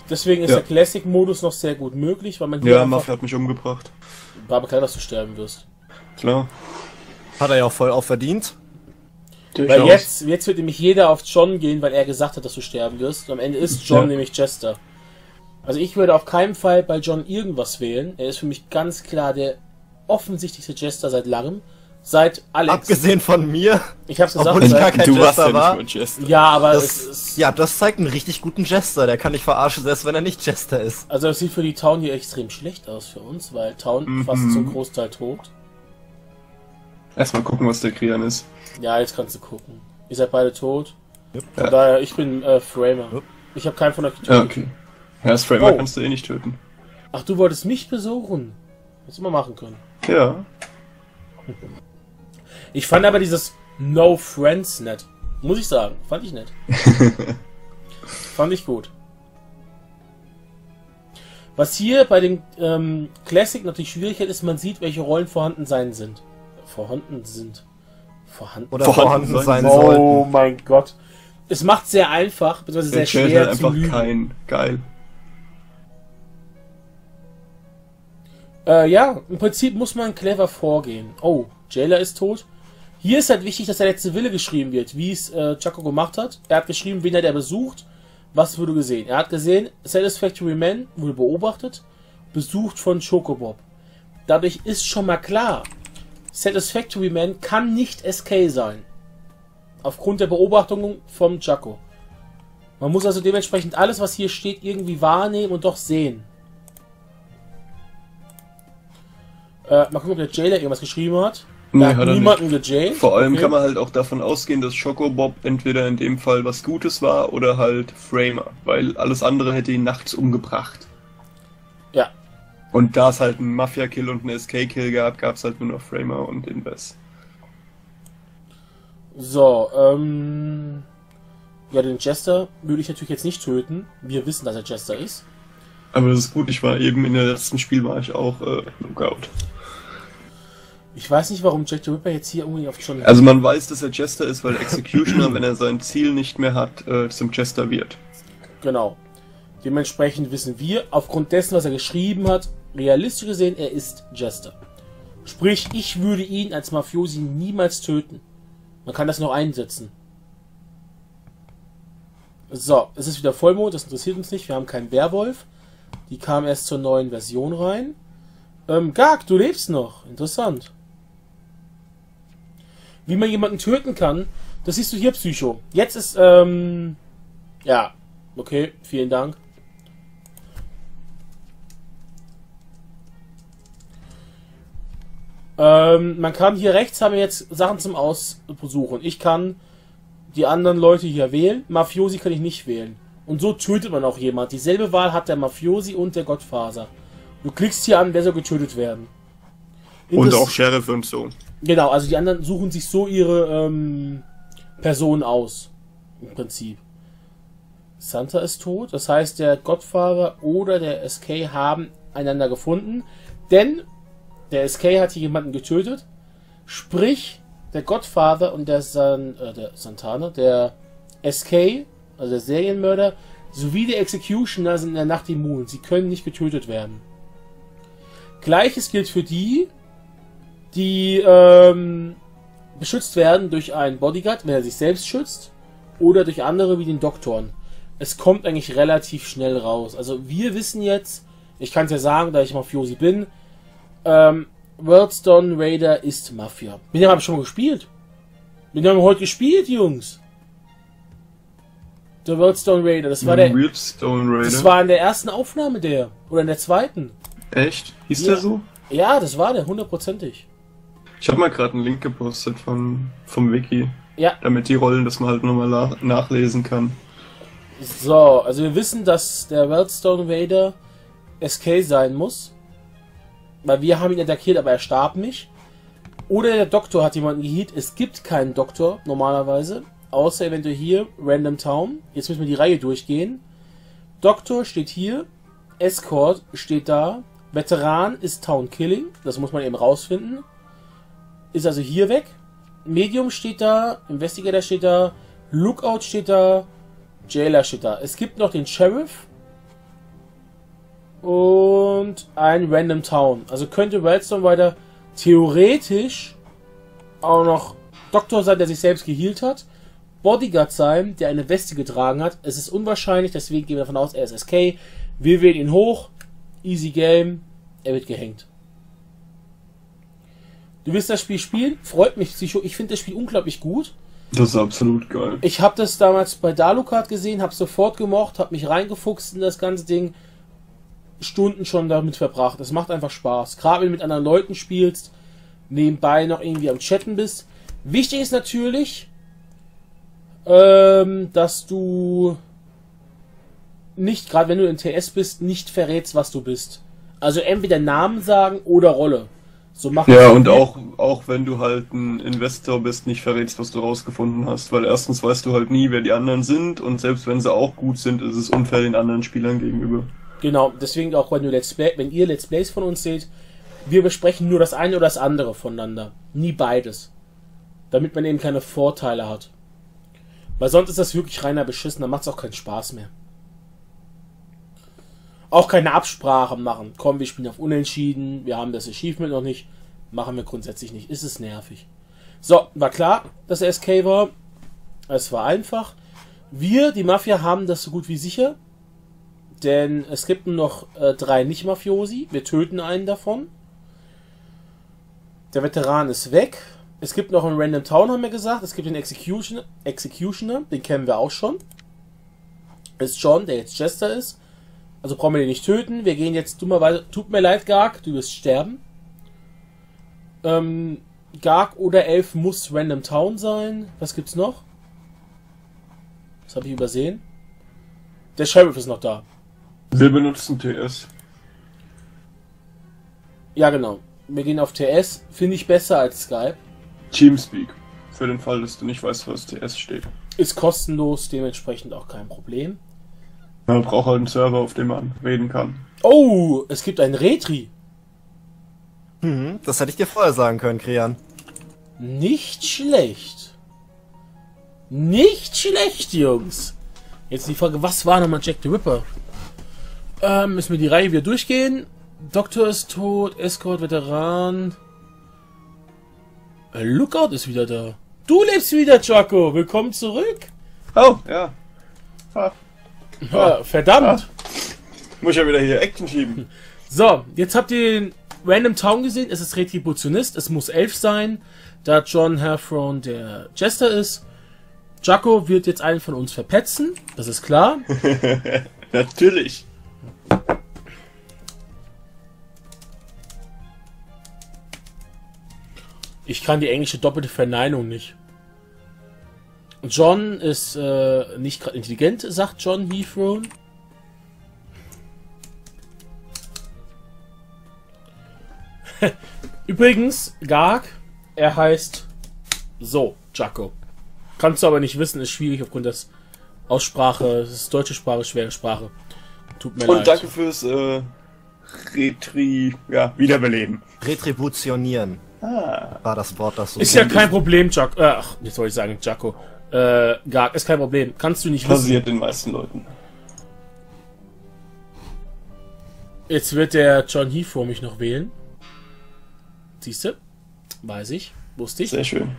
Deswegen ist Ja. der Classic-Modus noch sehr gut möglich, weil man hier Ja, Mafia hat mich umgebracht. war aber klar, dass du sterben wirst. Klar. Hat er ja auch voll auf verdient. Weil jetzt, jetzt wird nämlich jeder auf John gehen, weil er gesagt hat, dass du sterben wirst. Und am Ende ist John Ja. nämlich Jester. Also ich würde auf keinen Fall bei John irgendwas wählen. Er ist für mich ganz klar der offensichtlichste Jester seit langem. Seit Alex. Abgesehen von mir. ich hab's gesagt. Obwohl ich gar kein du warst Jester ja war. nicht mal Jester. ja, aber es Das, ist, ja, das zeigt einen richtig guten Jester. Der kann nicht verarschen, selbst wenn er nicht Jester ist. also es sieht für die Town hier extrem schlecht aus für uns, weil Town Mhm. fast zum Großteil tot. Erstmal gucken, was der Krian ist. Ja, jetzt kannst du gucken. Ihr seid beide tot. Yep. Von Ja. daher, ich bin äh, Framer. Yep. Ich habe keinen von euch getötet. Ja, okay. Ja, das Framer Oh. kannst du eh nicht töten. Ach, du wolltest mich besuchen. Hättest du mal machen können. Ja. Ich fand aber dieses No Friends nett. Muss ich sagen. Fand ich nett. fand ich gut. Was hier bei dem ähm, Classic natürlich Schwierigkeit ist, man sieht, welche Rollen vorhanden sein sind. Vorhanden sind. Vorhanden. Oder Vorhanden vorhanden, sein sein oh sollten. mein Gott. Es macht sehr einfach, beziehungsweise sehr schwer zu einfach lügen. kein. Geil. Äh, ja, im Prinzip muss man clever vorgehen. Oh, Jailer ist tot. Hier ist halt wichtig, dass der letzte Wille geschrieben wird, wie es äh, Chaco gemacht hat. Er hat geschrieben, wen hat er besucht, was wurde gesehen. Er hat gesehen, Satisfactory Man wurde beobachtet, besucht von Chocobob. Dadurch ist schon mal klar, Satisfactory Man kann nicht SK sein. Aufgrund der Beobachtung vom Chaco. Man muss also dementsprechend alles, was hier steht, irgendwie wahrnehmen und doch sehen. Äh, mal gucken, ob der Jailer irgendwas geschrieben hat. Nee, hat hat niemanden gejailt. Vor allem Okay. kann man halt auch davon ausgehen, dass Chocobob entweder in dem Fall was Gutes war oder halt Framer, weil alles andere hätte ihn nachts umgebracht. Ja. Und da es halt einen Mafia-Kill und einen SK-Kill gab, gab es halt nur noch Framer und Inves. So, ähm. Ja, den Jester würde ich natürlich jetzt nicht töten. Wir wissen, dass er Jester ist. Aber das ist gut, ich war eben in der letzten Spiel war ich auch äh, Lookout. Ich weiß nicht, warum Jack the Ripper jetzt hier irgendwie auf John. Also man weiß, dass er Jester ist, weil Executioner, wenn er sein Ziel nicht mehr hat, äh, zum Jester wird. Genau. Dementsprechend wissen wir, aufgrund dessen, was er geschrieben hat, realistisch gesehen, er ist Jester. Sprich, ich würde ihn als Mafiosi niemals töten. Man kann das noch einsetzen. So, es ist wieder Vollmond, das interessiert uns nicht. Wir haben keinen Werwolf. Die kam erst zur neuen Version rein. Ähm, Gag, du lebst noch. Interessant. Wie man jemanden töten kann, das siehst du hier, Psycho. Jetzt ist, ähm, ja, okay, vielen Dank. Ähm, man kann hier rechts haben wir jetzt Sachen zum Aussuchen. Ich kann die anderen Leute hier wählen. Mafiosi kann ich nicht wählen. Und so tötet man auch jemand. Dieselbe Wahl hat der Mafiosi und der Gottfaser. Du klickst hier an, wer soll getötet werden. Und auch Sheriff und so. Genau, also die anderen suchen sich so ihre ähm, Person aus. Im Prinzip. Santa ist tot, das heißt, der Gottfahrer oder der SK haben einander gefunden, denn der SK hat hier jemanden getötet. Sprich, der Gottfather und der, San, äh, der Santana, der SK, also der Serienmörder, sowie der Executioner sind in der Nacht immun. Sie können nicht getötet werden. Gleiches gilt für die, die ähm, beschützt werden durch einen Bodyguard, wenn er sich selbst schützt, oder durch andere wie den Doktoren. Es kommt eigentlich relativ schnell raus. Also wir wissen jetzt, ich kann es ja sagen, da ich Mafiosi bin, ähm, Worldstone Raider ist Mafia. Mit dem habe ich schon mal gespielt. Mit dem haben wir heute gespielt, Jungs. Der Worldstone Raider, das war der, Weirdstone Raider. das war in der ersten Aufnahme der, oder in der zweiten. Echt? Hieß Ja. der so? Ja, das war der, hundertprozentig. Ich habe mal gerade einen Link gepostet von, vom Wiki. Ja. Damit die Rollen, dass man halt nochmal nach, nachlesen kann. So, also wir wissen, dass der Wellstone Vader SK sein muss. Weil wir haben ihn attackiert, aber er starb nicht. Oder der Doktor hat jemanden gehit. Es gibt keinen Doktor normalerweise. Außer eventuell hier, Random Town. Jetzt müssen wir die Reihe durchgehen. Doktor steht hier. Escort steht da. Veteran ist Town Killing. Das muss man eben rausfinden. Ist also hier weg. Medium steht da. Investigator steht da. Lookout steht da. Jailer steht da. Es gibt noch den Sheriff. Und ein Random Town. Also könnte Wildstone weiter theoretisch auch noch Doktor sein, der sich selbst geheilt hat. Bodyguard sein, der eine Weste getragen hat. Es ist unwahrscheinlich, deswegen gehen wir davon aus, er ist SK. Wir wählen ihn hoch. Easy Game. Er wird gehängt. Du wirst das Spiel spielen? Freut mich, Psycho. Ich finde das Spiel unglaublich gut. Das ist absolut geil. Ich habe das damals bei Dalukart gesehen, habe sofort gemocht, habe mich reingefuchst in das ganze Ding. Stunden schon damit verbracht. Es macht einfach Spaß. Gerade wenn du mit anderen Leuten spielst, nebenbei noch irgendwie am Chatten bist. Wichtig ist natürlich, ähm, dass du nicht, gerade wenn du in TS bist, nicht verrätst, was du bist. Also entweder Namen sagen oder Rolle. So macht Ja, und auch, auch wenn du halt ein Investor bist, nicht verrätst, was du rausgefunden hast. Weil erstens weißt du halt nie, wer die anderen sind und selbst wenn sie auch gut sind, ist es unfair den anderen Spielern gegenüber. Genau, deswegen auch wenn du Let's Play, wenn ihr Let's Plays von uns seht, wir besprechen nur das eine oder das andere voneinander. Nie beides. Damit man eben keine Vorteile hat. Weil sonst ist das wirklich reiner Beschissen, dann macht es auch keinen Spaß mehr. Auch keine Absprachen machen. Komm, wir spielen auf Unentschieden, wir haben das Achievement noch nicht. Machen wir grundsätzlich nicht. Ist es nervig. So, war klar, dass er SK war. Es war einfach. Wir, die Mafia, haben das so gut wie sicher. Denn es gibt nur noch äh, drei Nicht-Mafiosi. Wir töten einen davon. Der Veteran ist weg. Es gibt noch einen Random Town, haben wir gesagt. Es gibt den Executioner, Executioner den kennen wir auch schon. Ist John, der jetzt Jester ist. Also brauchen wir den nicht töten. Wir gehen jetzt dummerweise. Tut mir leid, Garg, du wirst sterben. Ähm, Garg oder Elf muss Random Town sein. Was gibt's noch? Das habe ich übersehen. Der Sheriff ist noch da. Wir benutzen TS. Ja, genau. Wir gehen auf TS. Finde ich besser als Skype. Teamspeak. Für den Fall, dass du nicht weißt, was TS steht. Ist kostenlos, dementsprechend auch kein Problem. Man braucht halt einen Server, auf dem man reden kann. Oh, es gibt ein Retri. Mhm, das hätte ich dir vorher sagen können, Krian. Nicht schlecht. Nicht schlecht, Jungs. Jetzt die Frage, was war nochmal Jack the Ripper? Ähm, müssen wir die Reihe wieder durchgehen. Doktor ist tot, Escort, Veteran. Äh, Lookout ist wieder da. Du lebst wieder, Jaco. Willkommen zurück. Oh, ja. Ah, Ja, verdammt. muss ja wieder hier Action schieben. So, jetzt habt ihr den Random Town gesehen. Es ist Retributionist. Es muss elf sein, da John Heffron der Jester ist. Jaco wird jetzt einen von uns verpetzen. Das ist klar. Natürlich. Ich kann die englische doppelte Verneinung nicht. John ist äh, nicht gerade intelligent, sagt John Heathrow. Übrigens, Garg, er heißt so, Jaco. Kannst du aber nicht wissen, ist schwierig aufgrund des Aussprache, es ist deutsche Sprache, schwere Sprache. Tut mir Und leid. danke fürs äh, Retri, ja, Wiederbeleben. Retributionieren war das Wort, das so Ist ja kein Problem, Jaco. Ach, jetzt soll ich sagen, Jaco. Äh, Garg, ist kein Problem. Kannst du nicht wissen. Passiert den meisten Leuten. Jetzt wird der John Heathrow mich noch wählen. Siehst du? Weiß ich. Wusste ich. Sehr schön.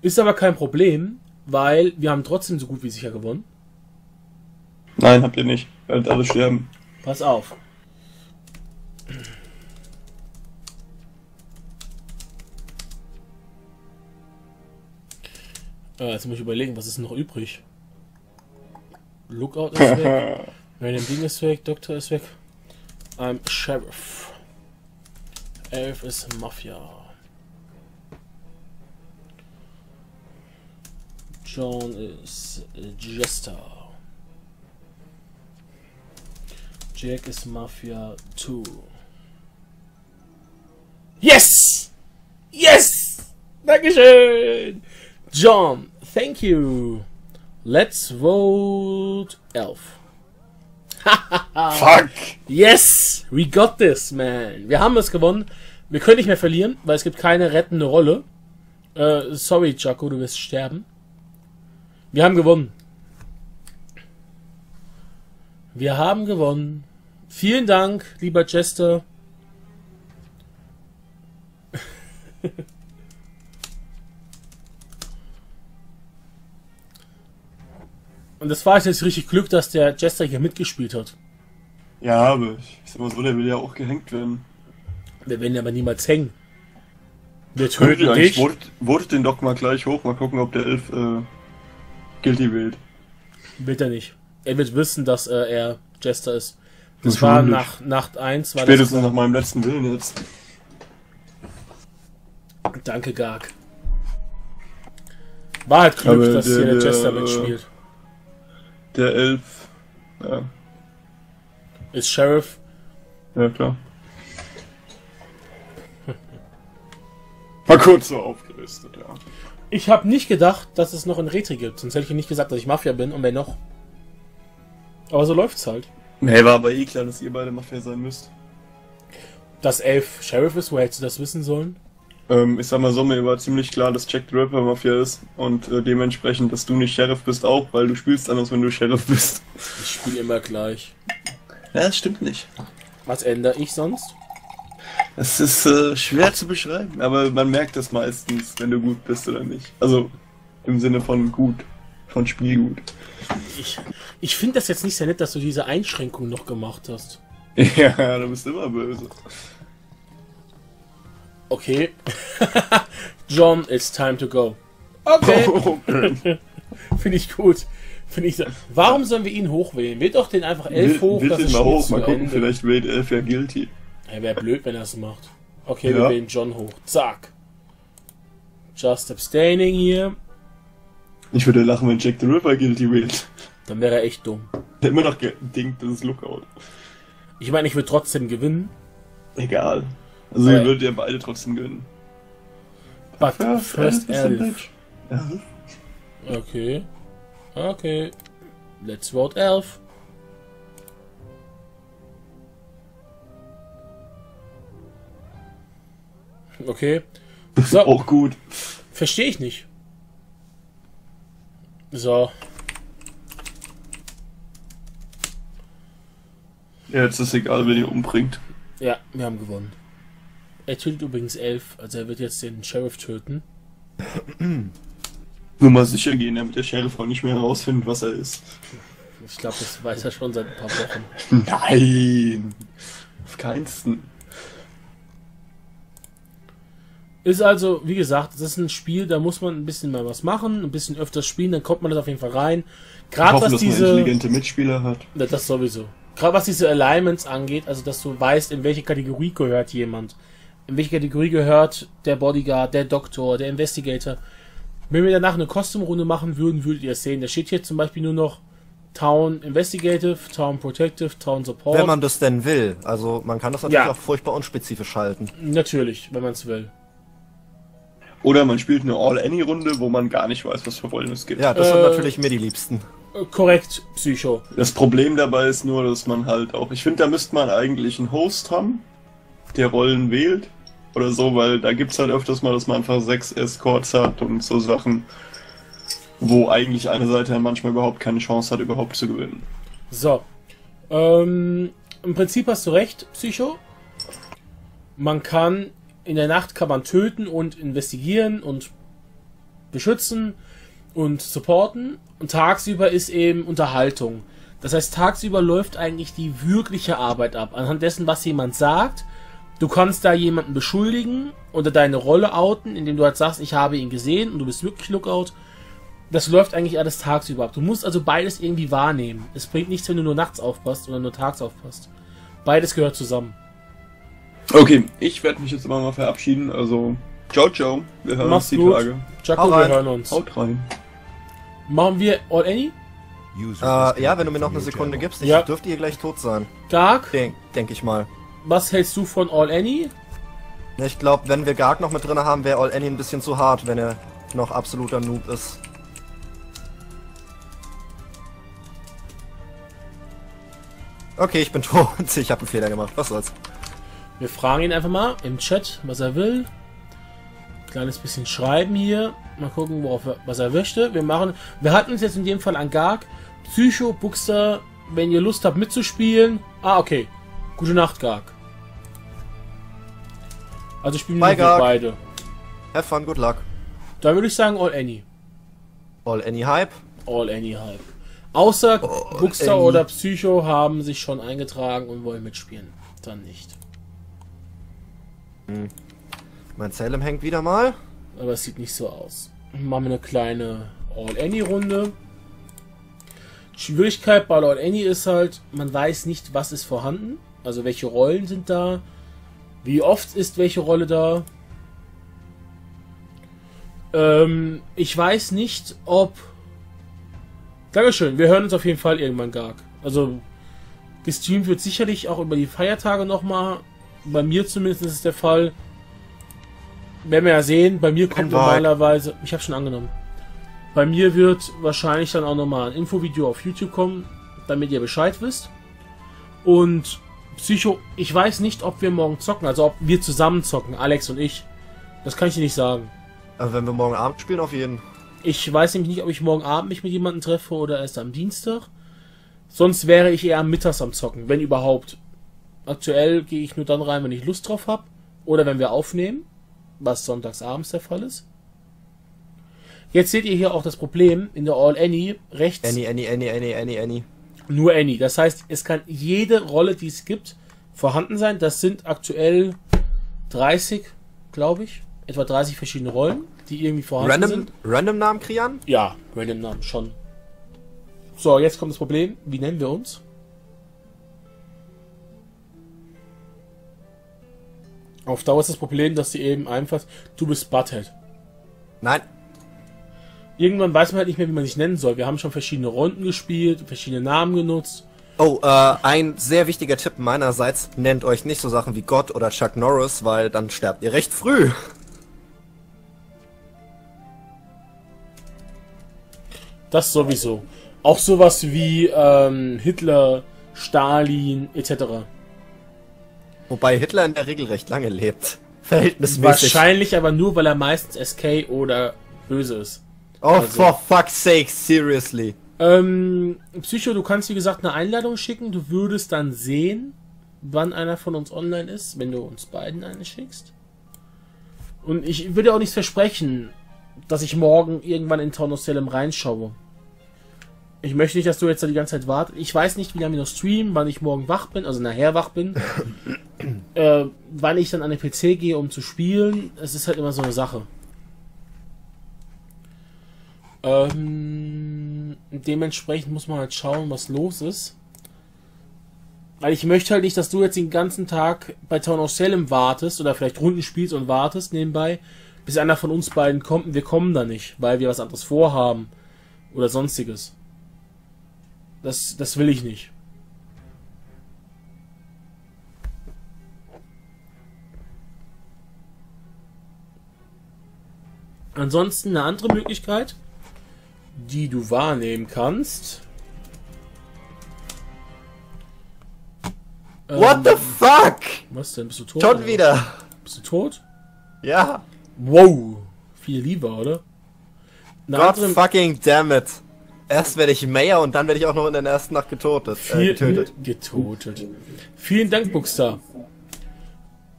Ist aber kein Problem, weil wir haben trotzdem so gut wie sicher gewonnen. Nein, habt ihr nicht. Werdet alle sterben. Pass auf. Äh, jetzt muss ich überlegen, was ist noch übrig? Lookout ist weg. Random Ding ist weg. Doktor ist weg. I'm Sheriff. Elf ist Mafia. John ist Jester. Jack ist Mafia 2. Yes! Yes! Dankeschön! John, thank you. Let's vote Elf. Fuck! Yes! We got this, man. Wir haben es gewonnen. Wir können nicht mehr verlieren, weil es gibt keine rettende Rolle. Äh, sorry, Chaco, du wirst sterben. Wir haben gewonnen. Wir haben gewonnen. Vielen Dank, lieber Chester. Und das war jetzt richtig Glück, dass der Jester hier mitgespielt hat. Ja, aber ich sag mal so, der will ja auch gehängt werden. Wir werden aber niemals hängen. Wir Töten töten dich. Votet den doch mal gleich hoch, mal gucken, ob der Elf äh, Guilty wählt. Wird er nicht. Er wird wissen, dass äh, er Jester ist. Das Das war nach Nacht 1. War Spätestens das nach meinem letzten Willen jetzt. Danke, Garg. War halt Glück, dass der- hier der, Jester mitspielt. Der Elf. Ja, Ist Sheriff. ja klar. Mal kurz so aufgerüstet, ja. Ich habe nicht gedacht, dass es noch ein Retri gibt. Sonst hätte ich nicht gesagt, dass ich Mafia bin und wer noch. Aber so läuft's halt. Nee, war aber eh klar, dass ihr beide Mafia sein müsst. Dass Elf Sheriff ist, woher hättest du das wissen sollen? Ähm, ich sag mal so, mir war ziemlich klar, dass Jack the Rapper Mafia ist und äh, dementsprechend, dass du nicht Sheriff bist auch, weil du spielst anders, wenn du Sheriff bist. Ich spiele immer gleich. Ja, das stimmt nicht. Was ändere ich sonst? Es ist äh, schwer zu beschreiben, aber man merkt das meistens, wenn du gut bist oder nicht. Also im Sinne von gut, von Spielgut. Ich, ich finde das jetzt nicht sehr nett, dass du diese Einschränkung noch gemacht hast. Ja, du bist immer böse. Okay. John, it's time to go. Okay. Okay. Finde ich gut. Finde ich so. Warum sollen wir ihn hochwählen? Wählt doch den einfach elf hoch, den ist mal hoch, mal gucken, Ende. vielleicht wählt Elf ja guilty. Er wäre blöd, wenn er das macht. Okay, wir Ja. wählen John hoch. Zack. Just abstaining hier. Ich würde lachen, wenn Jack the Ripper guilty wählt. Dann wäre er echt dumm. Der immer noch denkt, das ist Lookout. Ich meine, ich würde trotzdem gewinnen. Egal. Also ihr würdet ja beide trotzdem gönnen. But Ja, first Elf elf. Okay. Okay. Let's vote elf. Okay. So, Auch gut. verstehe ich nicht. So, Ja, jetzt ist egal, wer ihn umbringt. ja, wir haben gewonnen. Er tötet übrigens elf, also er wird jetzt den Sheriff töten. Nur mal sicher gehen, damit der Sheriff auch nicht mehr herausfindet, was er ist. Ich glaube, das weiß er schon seit ein paar Wochen. Nein! Auf keinsten. Ist also, wie gesagt, das ist ein Spiel, da muss man ein bisschen mal was machen, ein bisschen öfters spielen, dann kommt man das auf jeden Fall rein. Gerade was dass man diese. intelligente Mitspieler hat. Das sowieso. Gerade was diese Alignments angeht, also dass du weißt, in welche Kategorie gehört jemand. In welche Kategorie gehört der Bodyguard, der Doktor, der Investigator. Wenn wir danach eine Custom-Runde machen würden, würdet ihr es sehen. Da steht hier zum Beispiel nur noch Town Investigative, Town Protective, Town Support. Wenn man das denn will. Also man kann das natürlich Ja. auch furchtbar unspezifisch halten. Natürlich, wenn man es will. Oder man spielt eine All-Any-Runde, wo man gar nicht weiß, was für Rollen es gibt. Ja, das Äh, sind natürlich mir die liebsten. Äh, korrekt, Psycho. Das Problem dabei ist nur, dass man halt auch. Ich finde, da müsste man eigentlich einen Host haben, der Rollen wählt. Oder so, weil da gibt's halt öfters mal, dass man einfach sechs Escorts hat und so Sachen, wo eigentlich eine Seite dann manchmal überhaupt keine Chance hat, überhaupt zu gewinnen. So. Ähm, Im Prinzip hast du recht, Psycho. Man kann in der Nacht kann man töten und investigieren und beschützen und supporten. Und tagsüber ist eben Unterhaltung. Das heißt, tagsüber läuft eigentlich die wirkliche Arbeit ab. Anhand dessen, was jemand sagt. Du kannst da jemanden beschuldigen oder deine Rolle outen, indem du halt sagst, ich habe ihn gesehen und du bist wirklich Lookout. Das läuft eigentlich alles tagsüber ab. Du musst also beides irgendwie wahrnehmen. Es bringt nichts, wenn du nur nachts aufpasst oder nur tags aufpasst. Beides gehört zusammen. Okay, ich werde mich jetzt aber mal verabschieden. Also, ciao, ciao. Wir hören Mach's uns die gut. Tage. Jaco, wir rein. hören uns. Haut rein. Machen wir All Any? Äh, ja, wenn du mir noch eine Sekunde gibst, ich Ja. dürfte hier gleich tot sein. Garg, Denk, denk ich mal. Was hältst du von All Any? Ich glaube, wenn wir Garg noch mit drin haben, wäre All Any ein bisschen zu hart, wenn er noch absoluter Noob ist. Okay, ich bin tot. Ich habe einen Fehler gemacht. Was soll's? Wir fragen ihn einfach mal im Chat, was er will. Kleines bisschen schreiben hier. Mal gucken, worauf er, was er möchte. Wir machen. Wir hatten uns jetzt in dem Fall an Garg. Psycho, Buxter, wenn ihr Lust habt mitzuspielen. Ah, okay. Gute Nacht, Garg. Also spielen Bye, wir beide. Have fun, good luck. Dann würde ich sagen All Any. All Any Hype. All Any Hype. Außer Buxter Any. oder Psycho haben sich schon eingetragen und wollen mitspielen. Dann nicht. Mein Salem hängt wieder mal. Aber es sieht nicht so aus. Machen wir eine kleine All-Any-Runde. Schwierigkeit bei All-Any ist halt, man weiß nicht, was ist vorhanden. Also welche Rollen sind da. Wie oft ist welche Rolle da. Ähm, ich weiß nicht, ob... Dankeschön, wir hören uns auf jeden Fall irgendwann, Garg. Also, gestreamt wird sicherlich auch über die Feiertage nochmal. Bei mir zumindest ist es der Fall. Werden wir ja sehen, bei mir kommt normalerweise... Ich habe schon angenommen. Bei mir wird wahrscheinlich dann auch nochmal ein Infovideo auf YouTube kommen, damit ihr Bescheid wisst. Und Psycho, ich weiß nicht, ob wir morgen zocken, also ob wir zusammen zocken, Alex und ich. Das kann ich dir nicht sagen. Aber wenn wir morgen Abend spielen, auf jeden. Ich weiß nämlich nicht, ob ich morgen Abend mich mit jemandem treffe oder erst am Dienstag. Sonst wäre ich eher am Mittags am Zocken, wenn überhaupt. Aktuell gehe ich nur dann rein, wenn ich Lust drauf habe. Oder wenn wir aufnehmen, was sonntags abends der Fall ist. Jetzt seht ihr hier auch das Problem in der All Any rechts Any, any, any, any, any, any. Nur Any. Das heißt, es kann jede Rolle, die es gibt, vorhanden sein. Das sind aktuell 30, glaube ich. Etwa 30 verschiedene Rollen, die irgendwie vorhanden Random, sind. Random Namen kreieren? Ja, random Namen schon. So, jetzt kommt das Problem. Wie nennen wir uns? Auf Dauer ist das Problem, dass sie eben einfach. Du bist Butthead. Nein. Irgendwann weiß man halt nicht mehr, wie man sich nennen soll. Wir haben schon verschiedene Runden gespielt, verschiedene Namen genutzt. Oh, äh, ein sehr wichtiger Tipp meinerseits, nennt euch nicht so Sachen wie Gott oder Chuck Norris, weil dann sterbt ihr recht früh. Das sowieso. Auch sowas wie ähm, Hitler, Stalin etc. Wobei Hitler in der Regel recht lange lebt. Verhältnismäßig. Wahrscheinlich aber nur, weil er meistens SK oder böse ist. Oh, Also- for fuck's sake, seriously. Ähm, Psycho, du kannst wie gesagt eine Einladung schicken. Du würdest dann sehen, wann einer von uns online ist, wenn du uns beiden eine schickst. Und ich würde auch nichts versprechen. dass ich morgen irgendwann in Town of Salem reinschaue. Ich möchte nicht, dass du jetzt da die ganze Zeit wartest. Ich weiß nicht, wie lange wir noch streamen, wann ich morgen wach bin, also nachher wach bin. äh, wann ich dann an den PC gehe, um zu spielen. Es ist halt immer so eine Sache. Ähm, dementsprechend muss man halt schauen, was los ist. Weil ich möchte halt nicht, dass du jetzt den ganzen Tag bei Town of Salem wartest oder vielleicht Runden spielst und wartest nebenbei, bis einer von uns beiden kommt und wir kommen da nicht, weil wir was anderes vorhaben oder sonstiges. Das, das will ich nicht. Ansonsten eine andere Möglichkeit, die du wahrnehmen kannst. What Ähm, the fuck? Was denn? Bist du tot? Schon wieder. Bist du tot? Ja. Wow. Viel lieber, oder? Eine God andere, fucking damn it. Erst werde ich Mayor und dann werde ich auch noch in der ersten Nacht getötet. Äh, viel, getötet. getötet. Vielen Dank, Bookstar.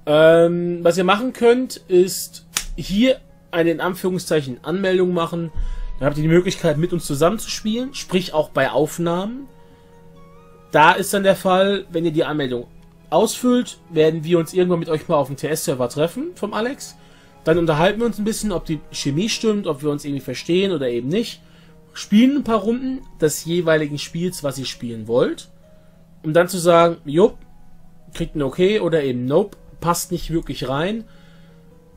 Ähm, was ihr machen könnt, ist hier eine in Anführungszeichen Anmeldung machen. Dann habt ihr die Möglichkeit, mit uns zusammenzuspielen, sprich auch bei Aufnahmen. Da ist dann der Fall, wenn ihr die Anmeldung ausfüllt, werden wir uns irgendwann mit euch mal auf dem TS-Server treffen vom Alex. Dann unterhalten wir uns ein bisschen, ob die Chemie stimmt, ob wir uns irgendwie verstehen oder eben nicht. Spielen ein paar Runden des jeweiligen Spiels, was ihr spielen wollt. Um dann zu sagen, jupp, kriegt ein Okay oder eben Nope, passt nicht wirklich rein.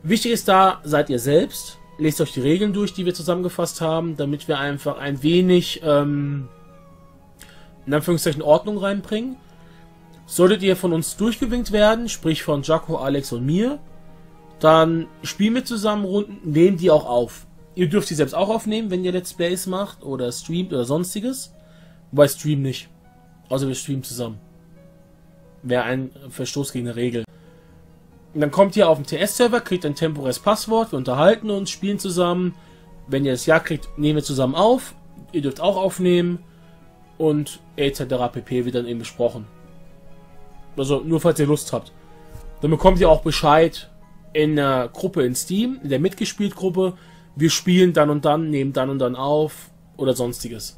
Wichtig ist da, seid ihr selbst. Lest euch die Regeln durch, die wir zusammengefasst haben, damit wir einfach ein wenig, ähm, in Anführungszeichen Ordnung reinbringen. Solltet ihr von uns durchgewinkt werden, sprich von Jaco, Alex und mir, dann spielen wir zusammen Runden, nehmen die auch auf. Ihr dürft die selbst auch aufnehmen, wenn ihr Let's Plays macht oder streamt oder sonstiges. Wobei Stream nicht. Außer wir streamen zusammen. Wäre ein Verstoß gegen eine Regel. Und dann kommt ihr auf den TS-Server, kriegt ein temporäres Passwort, wir unterhalten uns, spielen zusammen. Wenn ihr das Ja kriegt, nehmen wir zusammen auf. Ihr dürft auch aufnehmen. Und etc. pp. wird dann eben besprochen. Also nur falls ihr Lust habt. Dann bekommt ihr auch Bescheid in der Gruppe in Steam, in der Mitgespielt-Gruppe. Wir spielen dann und dann, nehmen dann und dann auf oder sonstiges.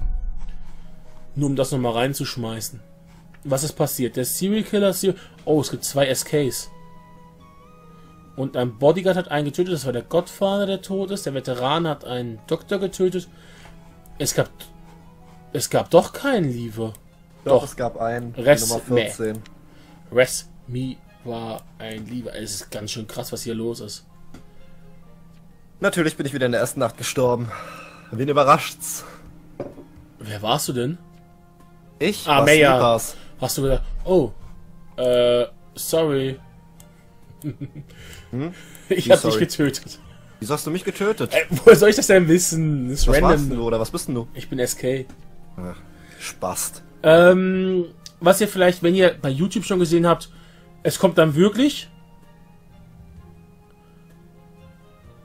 Nur um das nochmal reinzuschmeißen. Was ist passiert? Der Serial Killer... Ser oh, es gibt zwei SKs. Und ein Bodyguard hat einen getötet, das war der Godfather, der tot ist. Der Veteran hat einen Doktor getötet. Es gab... Es gab doch keinen Lieber. Doch, Doch. es gab einen. Rest- Nummer nee. 14. Res Me war ein Lieber. Es ist ganz schön krass, was hier los ist. Natürlich bin ich wieder in der ersten Nacht gestorben. Wen überrascht's? Wer warst du denn? Ich? Ah. Sleepers. Hast du gedacht, oh, äh, sorry. Ich Wie hab dich sorry? getötet. Wieso hast du mich getötet? Äh, woher soll ich das denn wissen? Das ist was random. du oder was bist denn du? Ich bin SK. Ach, Spast. Ähm, was ihr vielleicht, wenn ihr bei YouTube schon gesehen habt, es kommt dann wirklich.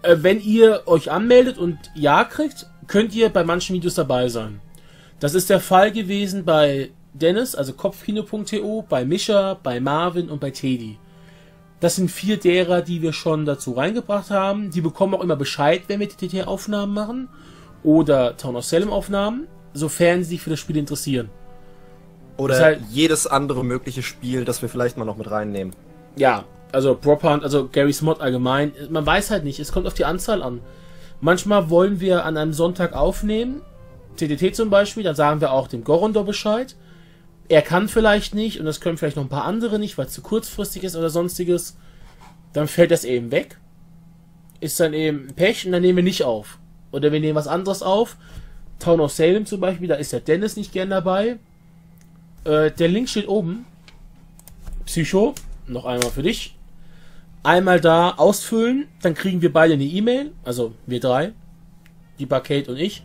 Äh, wenn ihr euch anmeldet und Ja kriegt, könnt ihr bei manchen Videos dabei sein. Das ist der Fall gewesen bei Dennis, also kopfkino.to, bei Mischa, bei Marvin und bei Teddy. Das sind vier derer, die wir schon dazu reingebracht haben. Die bekommen auch immer Bescheid, wenn wir TTT-Aufnahmen machen oder Town of Salem Aufnahmen, sofern sie sich für das Spiel interessieren. Oder halt- jedes andere mögliche Spiel, das wir vielleicht mal noch mit reinnehmen. Ja, also Prop Hunt, also Gary's Mod allgemein, man weiß halt nicht, es kommt auf die Anzahl an. Manchmal wollen wir an einem Sonntag aufnehmen, TTT zum Beispiel, dann sagen wir auch dem Gorondor Bescheid. Er kann vielleicht nicht und das können vielleicht noch ein paar andere nicht, weil es zu kurzfristig ist oder sonstiges. Dann fällt das eben weg. Ist dann eben Pech und dann nehmen wir nicht auf. Oder wir nehmen was anderes auf. Town of Salem zum Beispiel, da ist der Dennis nicht gern dabei. Äh, der Link steht oben. Psycho, noch einmal für dich. Einmal da ausfüllen, dann kriegen wir beide eine E-Mail, also wir drei, die Kate und ich.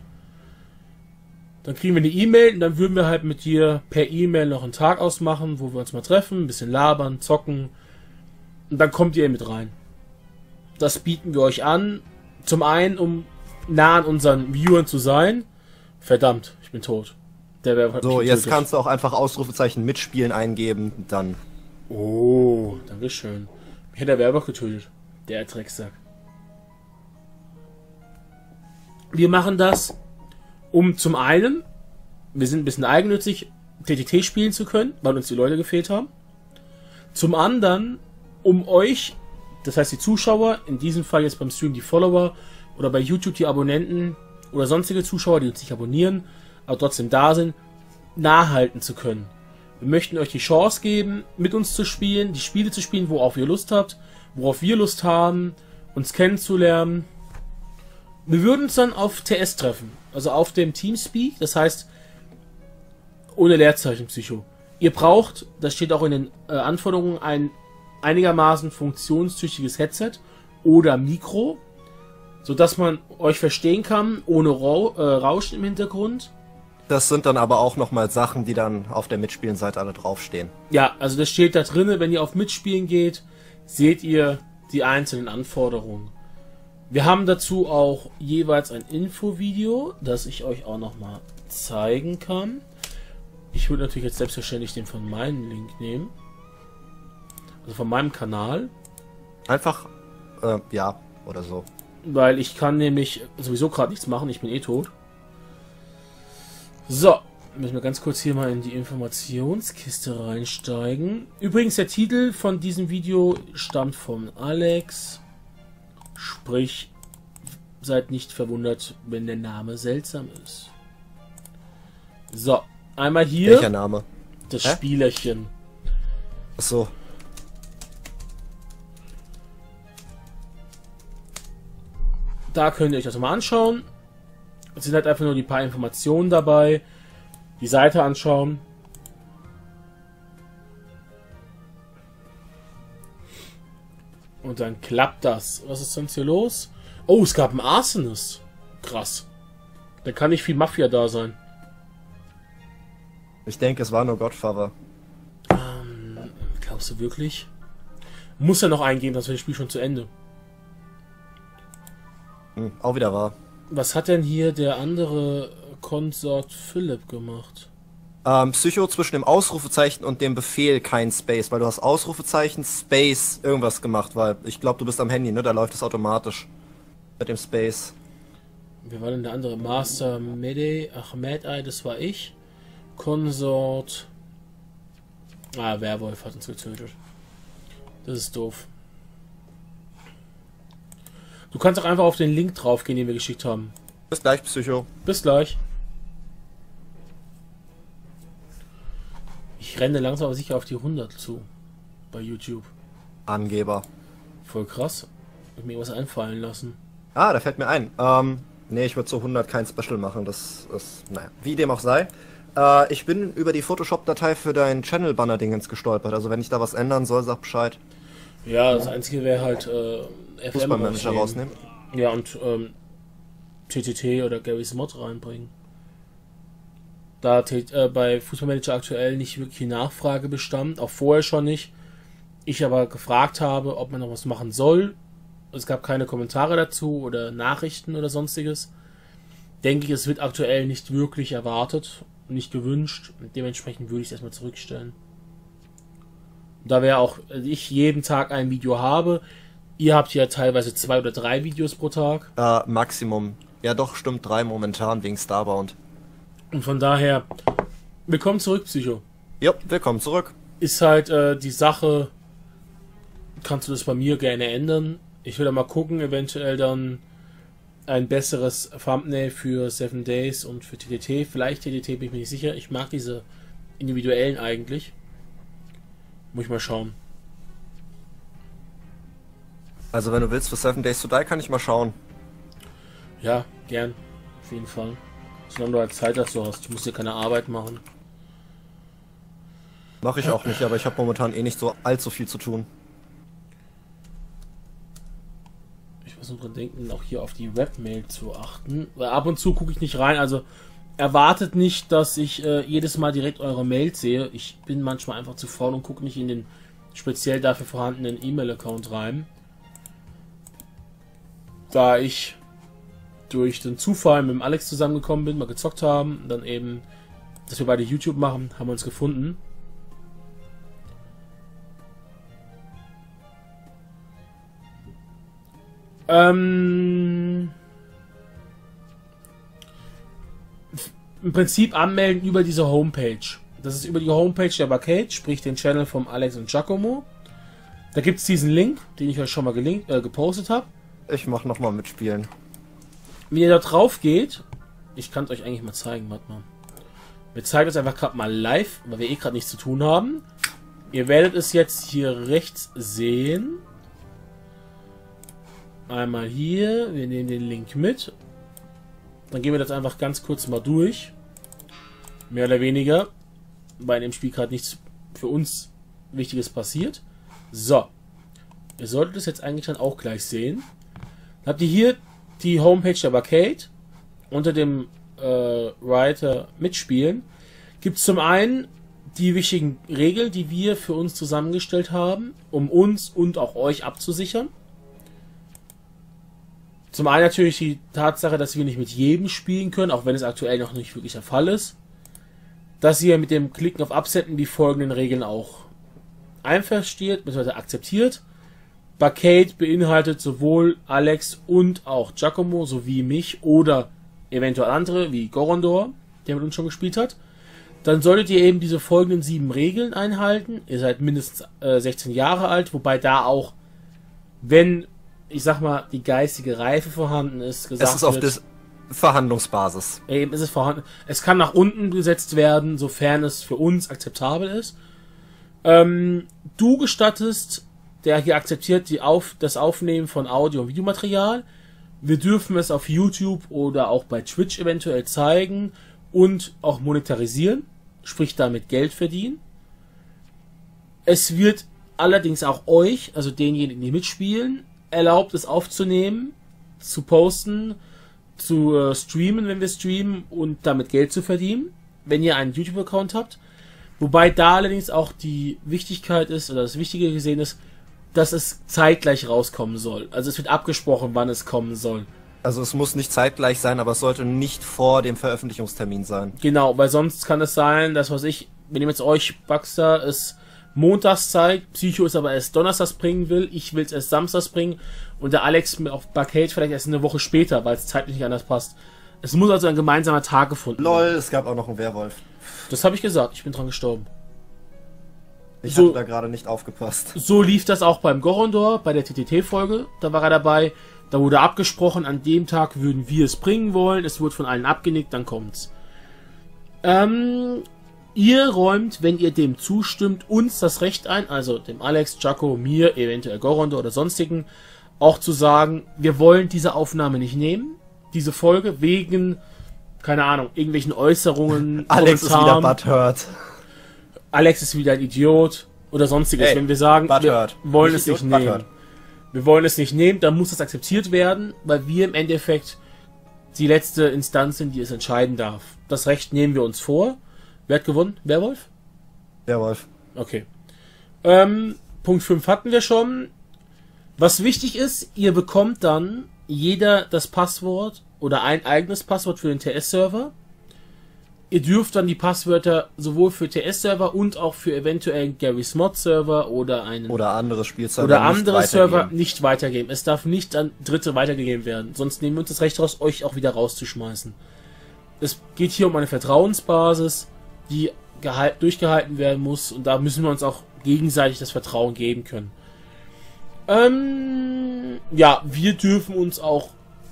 Dann kriegen wir eine E-Mail und dann würden wir halt mit dir per E-Mail noch einen Tag ausmachen, wo wir uns mal treffen, ein bisschen labern, zocken. Und dann kommt ihr mit rein. Das bieten wir euch an. Zum einen, um nah an unseren Viewern zu sein. Verdammt, ich bin tot. Der wäre So, jetzt kannst du auch einfach Ausrufezeichen mitspielen eingeben, dann. Oh, Dankeschön. Mich hat der Werber getötet. Der Drecksack. Wir machen das, um zum einen, wir sind ein bisschen eigennützig, TTT spielen zu können, weil uns die Leute gefehlt haben. Zum anderen, um euch, das heißt die Zuschauer, in diesem Fall jetzt beim Stream die Follower oder bei YouTube die Abonnenten oder sonstige Zuschauer, die uns nicht abonnieren, aber trotzdem da sind, nahehalten zu können. Wir möchten euch die Chance geben, mit uns zu spielen, die Spiele zu spielen, worauf ihr Lust habt, worauf wir Lust haben, uns kennenzulernen. Wir würden uns dann auf TS treffen, also auf dem Teamspeak, das heißt ohne Leerzeichen Psycho. Ihr braucht, das steht auch in den äh, Anforderungen, ein einigermaßen funktionstüchtiges Headset oder Mikro, sodass man euch verstehen kann, ohne Rau äh, Rauschen im Hintergrund. Das sind dann aber auch nochmal Sachen, die dann auf der Mitspielenseite alle draufstehen. Ja, also das steht da drinne, wenn ihr auf Mitspielen geht, seht ihr die einzelnen Anforderungen. Wir haben dazu auch jeweils ein Infovideo, das ich euch auch nochmal zeigen kann. Ich würde natürlich jetzt selbstverständlich den von meinem Link nehmen. Also von meinem Kanal. Einfach, äh, ja, oder so. Weil ich kann nämlich sowieso gerade nichts machen, ich bin eh tot. So, müssen wir ganz kurz hier mal in die Informationskiste reinsteigen. Übrigens, der Titel von diesem Video stammt von Alex. Sprich, seid nicht verwundert, wenn der Name seltsam ist. So, einmal hier Welcher Name? das Hä? Spielerchen. Achso. Da könnt ihr euch das mal anschauen. Es sind halt einfach nur die paar Informationen dabei. Die Seite anschauen. Und dann klappt das. Was ist sonst hier los? Oh, es gab ein Arsonist. Krass. Da kann nicht viel Mafia da sein. Ich denke, es war nur Godfather. Ähm, glaubst du wirklich? Muss ja noch eingeben, das wäre das Spiel schon zu Ende. Hm, auch wieder wahr. Was hat denn hier der andere Konsort Philipp gemacht? Ähm, Psycho zwischen dem Ausrufezeichen und dem Befehl kein Space, weil du hast Ausrufezeichen, Space, irgendwas gemacht, weil ich glaube, du bist am Handy, ne? Da läuft es automatisch. Mit dem Space. Wer war denn der andere? Master Mede, Ahmed Eye, das war ich. Konsort. Ah, Werwolf hat uns getötet. Das ist doof. Du kannst auch einfach auf den Link draufgehen, den wir geschickt haben. Bis gleich, Psycho. Bis gleich. Ich renne langsam aber sicher auf die 100 zu. Bei YouTube. Angeber. Voll krass. Hab mir was einfallen lassen. Ah, da fällt mir ein. Ähm, nee, ich würde zu 100 kein Special machen. Das ist, naja, wie dem auch sei. Äh, ich bin über die Photoshop-Datei für dein Channel-Banner-Dingens gestolpert. Also wenn ich da was ändern soll, sag Bescheid. Ja, das einzige wäre halt äh, FM Fußballmanager rausnehmen. rausnehmen. Ja, und ähm, TTT oder Gary's Mod reinbringen. Da äh, bei Fußballmanager aktuell nicht wirklich die Nachfrage bestand, auch vorher schon nicht. Ich aber gefragt habe, ob man noch was machen soll. Es gab keine Kommentare dazu oder Nachrichten oder sonstiges. Denke ich, es wird aktuell nicht wirklich erwartet, nicht gewünscht. Dementsprechend würde ich es erstmal zurückstellen. Da wäre auch ich jeden Tag ein Video habe. Ihr habt ja teilweise zwei oder drei Videos pro Tag. Äh, Maximum. Ja doch, stimmt, drei momentan wegen Starbound. Und von daher, willkommen zurück, Psycho. Jo, willkommen zurück. Ist halt äh, die Sache, kannst du das bei mir gerne ändern. Ich will da mal gucken, eventuell dann ein besseres Thumbnail für Seven Days und für TTT. Vielleicht TTT bin ich mir nicht sicher. Ich mag diese individuellen eigentlich. Muss ich mal schauen. Also wenn du willst für Seven Days to Die, kann ich mal schauen. Ja, gern. Auf jeden Fall. Solange du halt Zeit dazu hast. Du musst dir keine Arbeit machen. Mache ich auch nicht, aber ich habe momentan eh nicht so allzu viel zu tun. Ich muss nur dran denken, auch hier auf die Webmail zu achten. Weil ab und zu gucke ich nicht rein. Also erwartet nicht, dass ich äh, jedes Mal direkt eure Mails sehe. Ich bin manchmal einfach zu faul und gucke nicht in den speziell dafür vorhandenen E-Mail-Account rein. Da ich durch den Zufall mit dem Alex zusammengekommen bin, mal gezockt haben, dann eben, dass wir beide YouTube machen, haben wir uns gefunden. Ähm, im Prinzip anmelden über diese Homepage. Das ist über die Homepage der Barcade, sprich den Channel vom Alex und Giacomo. Da gibt es diesen Link, den ich euch schon mal äh, gepostet habe. Ich mach nochmal mitspielen. Wenn ihr da drauf geht, ich kann es euch eigentlich mal zeigen, warte mal. Wir zeigen es einfach gerade mal live, weil wir eh gerade nichts zu tun haben. Ihr werdet es jetzt hier rechts sehen. Einmal hier, wir nehmen den Link mit. Dann gehen wir das einfach ganz kurz mal durch. Mehr oder weniger, weil in dem Spiel gerade nichts für uns Wichtiges passiert. So. Ihr solltet es jetzt eigentlich dann auch gleich sehen. Dann habt ihr hier die Homepage der Arcade. Unter dem äh, Writer mitspielen. Gibt es zum einen die wichtigen Regeln, die wir für uns zusammengestellt haben, um uns und auch euch abzusichern. Zum einen natürlich die Tatsache, dass wir nicht mit jedem spielen können, auch wenn es aktuell noch nicht wirklich der Fall ist. Dass ihr mit dem Klicken auf Absenden die folgenden Regeln auch einversteht bzw. akzeptiert. Barcade beinhaltet sowohl Alex und auch Giacomo sowie mich oder eventuell andere wie Gorondor, der mit uns schon gespielt hat. Dann solltet ihr eben diese folgenden sieben Regeln einhalten. Ihr seid mindestens äh, 16 Jahre alt, wobei da auch, wenn, ich sag mal, die geistige Reife vorhanden ist, gesagt Es ist auf wird, das Verhandlungsbasis. Eben ist es vorhanden. Es kann nach unten gesetzt werden, sofern es für uns akzeptabel ist. Ähm, du gestattest, der hier akzeptiert, die auf, das Aufnehmen von Audio- und Videomaterial. Wir dürfen es auf YouTube oder auch bei Twitch eventuell zeigen und auch monetarisieren, sprich damit Geld verdienen. Es wird allerdings auch euch, also denjenigen, die mitspielen, erlaubt, es aufzunehmen, zu posten, zu äh, streamen, wenn wir streamen und damit Geld zu verdienen, wenn ihr einen YouTube-Account habt. Wobei da allerdings auch die Wichtigkeit ist, oder das Wichtige gesehen ist, dass es zeitgleich rauskommen soll. Also es wird abgesprochen, wann es kommen soll. Also es muss nicht zeitgleich sein, aber es sollte nicht vor dem Veröffentlichungstermin sein. Genau, weil sonst kann es sein, dass was ich, wenn ihr jetzt euch Baxter es montags zeigt, Psycho es aber erst donnerstags bringen will, ich will es erst samstags bringen und der Alex auf Barcade vielleicht erst eine Woche später, weil es zeitlich nicht anders passt. Es muss also ein gemeinsamer Tag gefunden Lol, werden. es gab auch noch einen Werwolf. Das habe ich gesagt, ich bin dran gestorben. Ich So- hatte da gerade nicht aufgepasst. So lief das auch beim Gorondor, bei der TTT-Folge. Da war er dabei. Da wurde abgesprochen, an dem Tag würden wir es bringen wollen. Es wurde von allen abgenickt, dann kommt's. Ähm, ihr räumt, wenn ihr dem zustimmt, uns das Recht ein, also dem Alex, Jaco, mir, eventuell Gorondor oder sonstigen, auch zu sagen, wir wollen diese Aufnahme nicht nehmen, diese Folge, wegen, keine Ahnung, irgendwelchen Äußerungen, Alex ist wieder butthurt. Alex ist wieder ein Idiot oder sonstiges. Ey, Wenn wir sagen, wir wollen Nicht es nicht Idiot, nehmen. Butthurt. Wir wollen es nicht nehmen, dann muss das akzeptiert werden, weil wir im Endeffekt die letzte Instanz sind, die es entscheiden darf. Das Recht nehmen wir uns vor. Wer hat gewonnen? Werwolf? Werwolf. Okay. Ähm, Punkt 5 hatten wir schon. Was wichtig ist, ihr bekommt dann jeder das Passwort oder ein eigenes Passwort für den TS-Server. Ihr dürft dann die Passwörter sowohl für TS-Server und auch für eventuell Gary's Mod-Server oder einen Oder andere Spielserver. oder andere Server nicht weitergeben. Es darf nicht an Dritte weitergegeben werden. Sonst nehmen wir uns das Recht raus, euch auch wieder rauszuschmeißen. Es geht hier um eine Vertrauensbasis, die gehalt, durchgehalten werden muss. Und da müssen wir uns auch gegenseitig das Vertrauen geben können. Ähm, ja, wir dürfen uns auch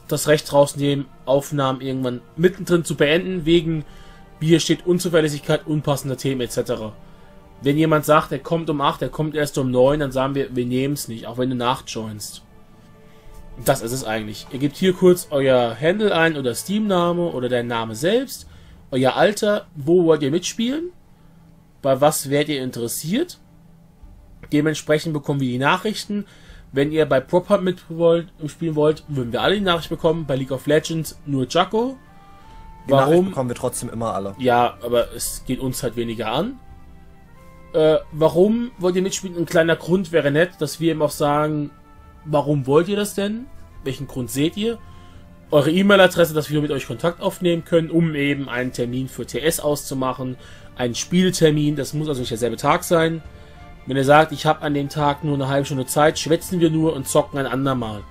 das Recht rausnehmen, Aufnahmen irgendwann mittendrin zu beenden, wegen, hier steht, Unzuverlässigkeit, unpassender Themen etc. Wenn jemand sagt, er kommt um 8, er kommt erst um 9, dann sagen wir, wir nehmen es nicht, auch wenn du nachjoinst. Das ist es eigentlich. Ihr gebt hier kurz euer Handle ein oder Steam-Name oder dein Name selbst, euer Alter, wo wollt ihr mitspielen, bei was werdet ihr interessiert. Dementsprechend bekommen wir die Nachrichten. Wenn ihr bei Proper mit wollt, spielen wollt, würden wir alle die Nachricht bekommen. Bei League of Legends nur Jaco. Die Nachricht Warum? bekommen wir trotzdem immer alle. Ja, aber es geht uns halt weniger an. Äh, warum wollt ihr mitspielen? Ein kleiner Grund wäre nett, dass wir eben auch sagen, warum wollt ihr das denn? Welchen Grund seht ihr? Eure E-Mail-Adresse, dass wir mit euch Kontakt aufnehmen können, um eben einen Termin für TS auszumachen. Einen Spieltermin, das muss also nicht derselbe Tag sein. Wenn ihr sagt, ich habe an dem Tag nur eine halbe Stunde Zeit, schwätzen wir nur und zocken ein andermal.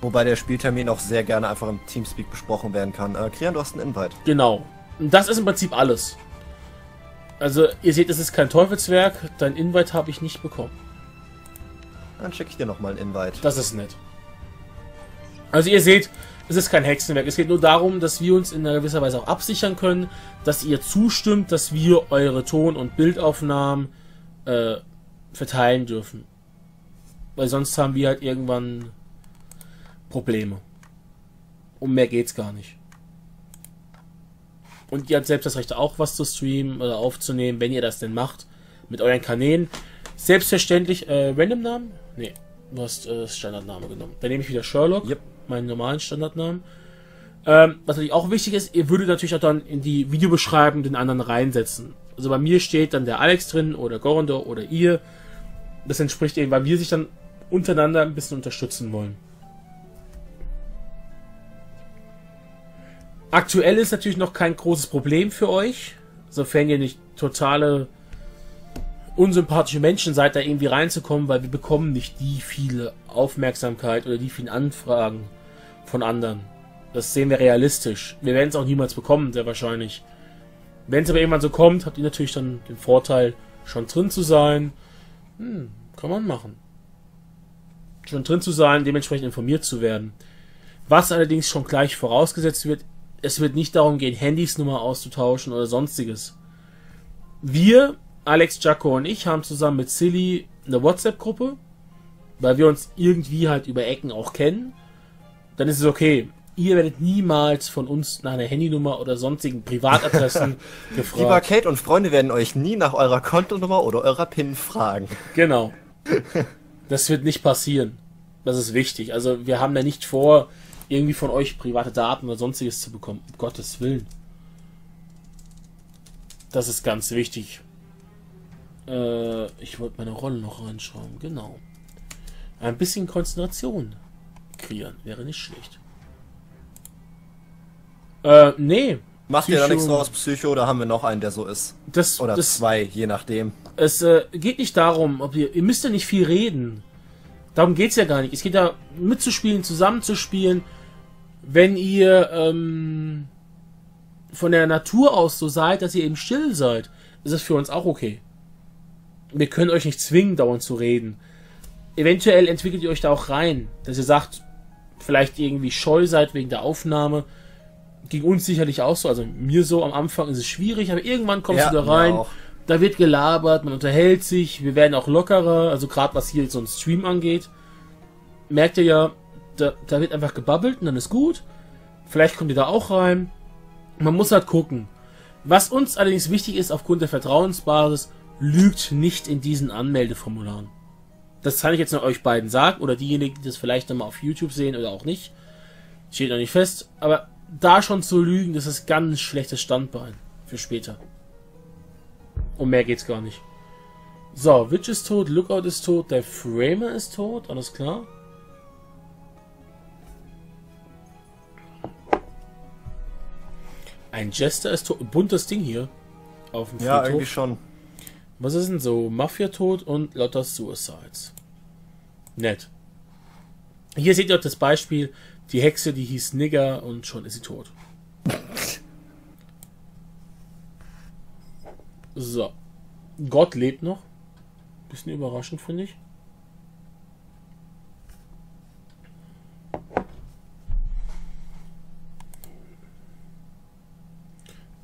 Wobei der Spieltermin auch sehr gerne einfach im Teamspeak besprochen werden kann. Äh, Krian, du hast einen Invite. Genau. Und das ist im Prinzip alles. Also, ihr seht, es ist kein Teufelswerk. Dein Invite habe ich nicht bekommen. Dann schicke ich dir nochmal einen Invite. Das ist nett. Also, ihr seht, es ist kein Hexenwerk. Es geht nur darum, dass wir uns in einer gewisser Weise auch absichern können, dass ihr zustimmt, dass wir eure Ton- und Bildaufnahmen äh, verteilen dürfen. Weil sonst haben wir halt irgendwann Probleme. Um mehr geht's gar nicht. Und ihr habt selbst das Recht auch was zu streamen oder aufzunehmen, wenn ihr das denn macht. Mit euren Kanälen. Selbstverständlich, äh, Random-Namen? Nee, du hast äh, Standardname genommen. Dann nehme ich wieder Sherlock, Yep. meinen normalen Standardnamen. Ähm, was natürlich auch wichtig ist, ihr würdet natürlich auch dann in die Videobeschreibung den anderen reinsetzen. Also bei mir steht dann der Alex drin oder Gorondor oder ihr. Das entspricht eben, weil wir sich dann untereinander ein bisschen unterstützen wollen. Aktuell ist natürlich noch kein großes Problem für euch, sofern ihr nicht totale unsympathische Menschen seid, da irgendwie reinzukommen, weil wir bekommen nicht die viele Aufmerksamkeit oder die vielen Anfragen von anderen. Das sehen wir realistisch. Wir werden es auch niemals bekommen, sehr wahrscheinlich. Wenn es aber irgendwann so kommt, habt ihr natürlich dann den Vorteil, schon drin zu sein. Hm, kann man machen. Schon drin zu sein, dementsprechend informiert zu werden. Was allerdings schon gleich vorausgesetzt wird, es wird nicht darum gehen, Handys Nummer auszutauschen oder sonstiges. Wir, Alex, Jaco und ich, haben zusammen mit Silly eine WhatsApp-Gruppe, weil wir uns irgendwie halt über Ecken auch kennen. Dann ist es okay. Ihr werdet niemals von uns nach einer Handynummer oder sonstigen Privatadressen Lieber gefragt. Kate und Freunde werden euch nie nach eurer Kontonummer oder eurer PIN fragen. Genau. Das wird nicht passieren. Das ist wichtig. Also wir haben da nicht vor, irgendwie von euch private Daten oder sonstiges zu bekommen. Um Gottes Willen. Das ist ganz wichtig. Äh, ich wollte meine Rolle noch reinschreiben. Genau. Ein bisschen Konzentration kreieren wäre nicht schlecht. Äh, nee. Macht ihr da Psycho- nichts draus, Psycho, oder haben wir noch einen, der so ist? Das, Oder das, zwei, je nachdem. Es äh, geht nicht darum, ob ihr, ihr müsst ja nicht viel reden. Darum geht's ja gar nicht. Es geht da mitzuspielen, zusammenzuspielen. Wenn ihr ähm, von der Natur aus so seid, dass ihr eben still seid, ist es für uns auch okay. Wir können euch nicht zwingen, dauernd zu reden. Eventuell entwickelt ihr euch da auch rein, dass ihr sagt, vielleicht irgendwie scheu seid wegen der Aufnahme. Ging uns sicherlich auch so, also mir so am Anfang ist es schwierig, aber irgendwann kommst Ja, du da rein. auch. Da wird gelabert, man unterhält sich, wir werden auch lockerer, also gerade was hier so ein Stream angeht. Merkt ihr ja, da, da wird einfach gebabbelt und dann ist gut. Vielleicht kommt ihr da auch rein. Man muss halt gucken. Was uns allerdings wichtig ist, aufgrund der Vertrauensbasis, lügt nicht in diesen Anmeldeformularen. Das kann ich jetzt noch euch beiden sagen, oder diejenigen, die das vielleicht nochmal auf YouTube sehen oder auch nicht. Steht noch nicht fest, aber da schon zu lügen, das ist ganz schlechtes Standbein für später. Um mehr geht's gar nicht. So, Witch ist tot, Lookout ist tot, der Framer ist tot, alles klar. Ein Jester ist tot. Buntes Ding hier. Auf dem Ja, Friedhof. irgendwie schon. Was ist denn so? Mafia tot und lauter Suicides. Nett. Hier seht ihr auch das Beispiel. Die Hexe, die hieß Nigger und schon ist sie tot. So. Gott lebt noch. Bisschen überraschend, finde ich.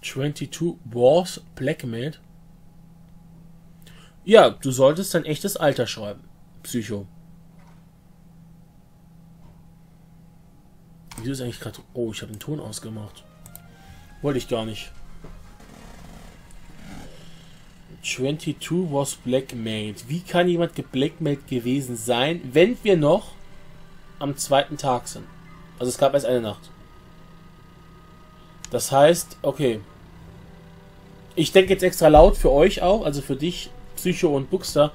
Twenty-two Wars blackmailed. Ja, du solltest dein echtes Alter schreiben. Psycho. Wieso ist eigentlich gerade... Oh, ich habe den Ton ausgemacht. Wollte ich gar nicht. 22 was blackmailed. Wie kann jemand geblackmailt gewesen sein, wenn wir noch am zweiten Tag sind? Also es gab erst eine Nacht. Das heißt, okay. Ich denke jetzt extra laut für euch auch, also für dich, Psycho und Buxter.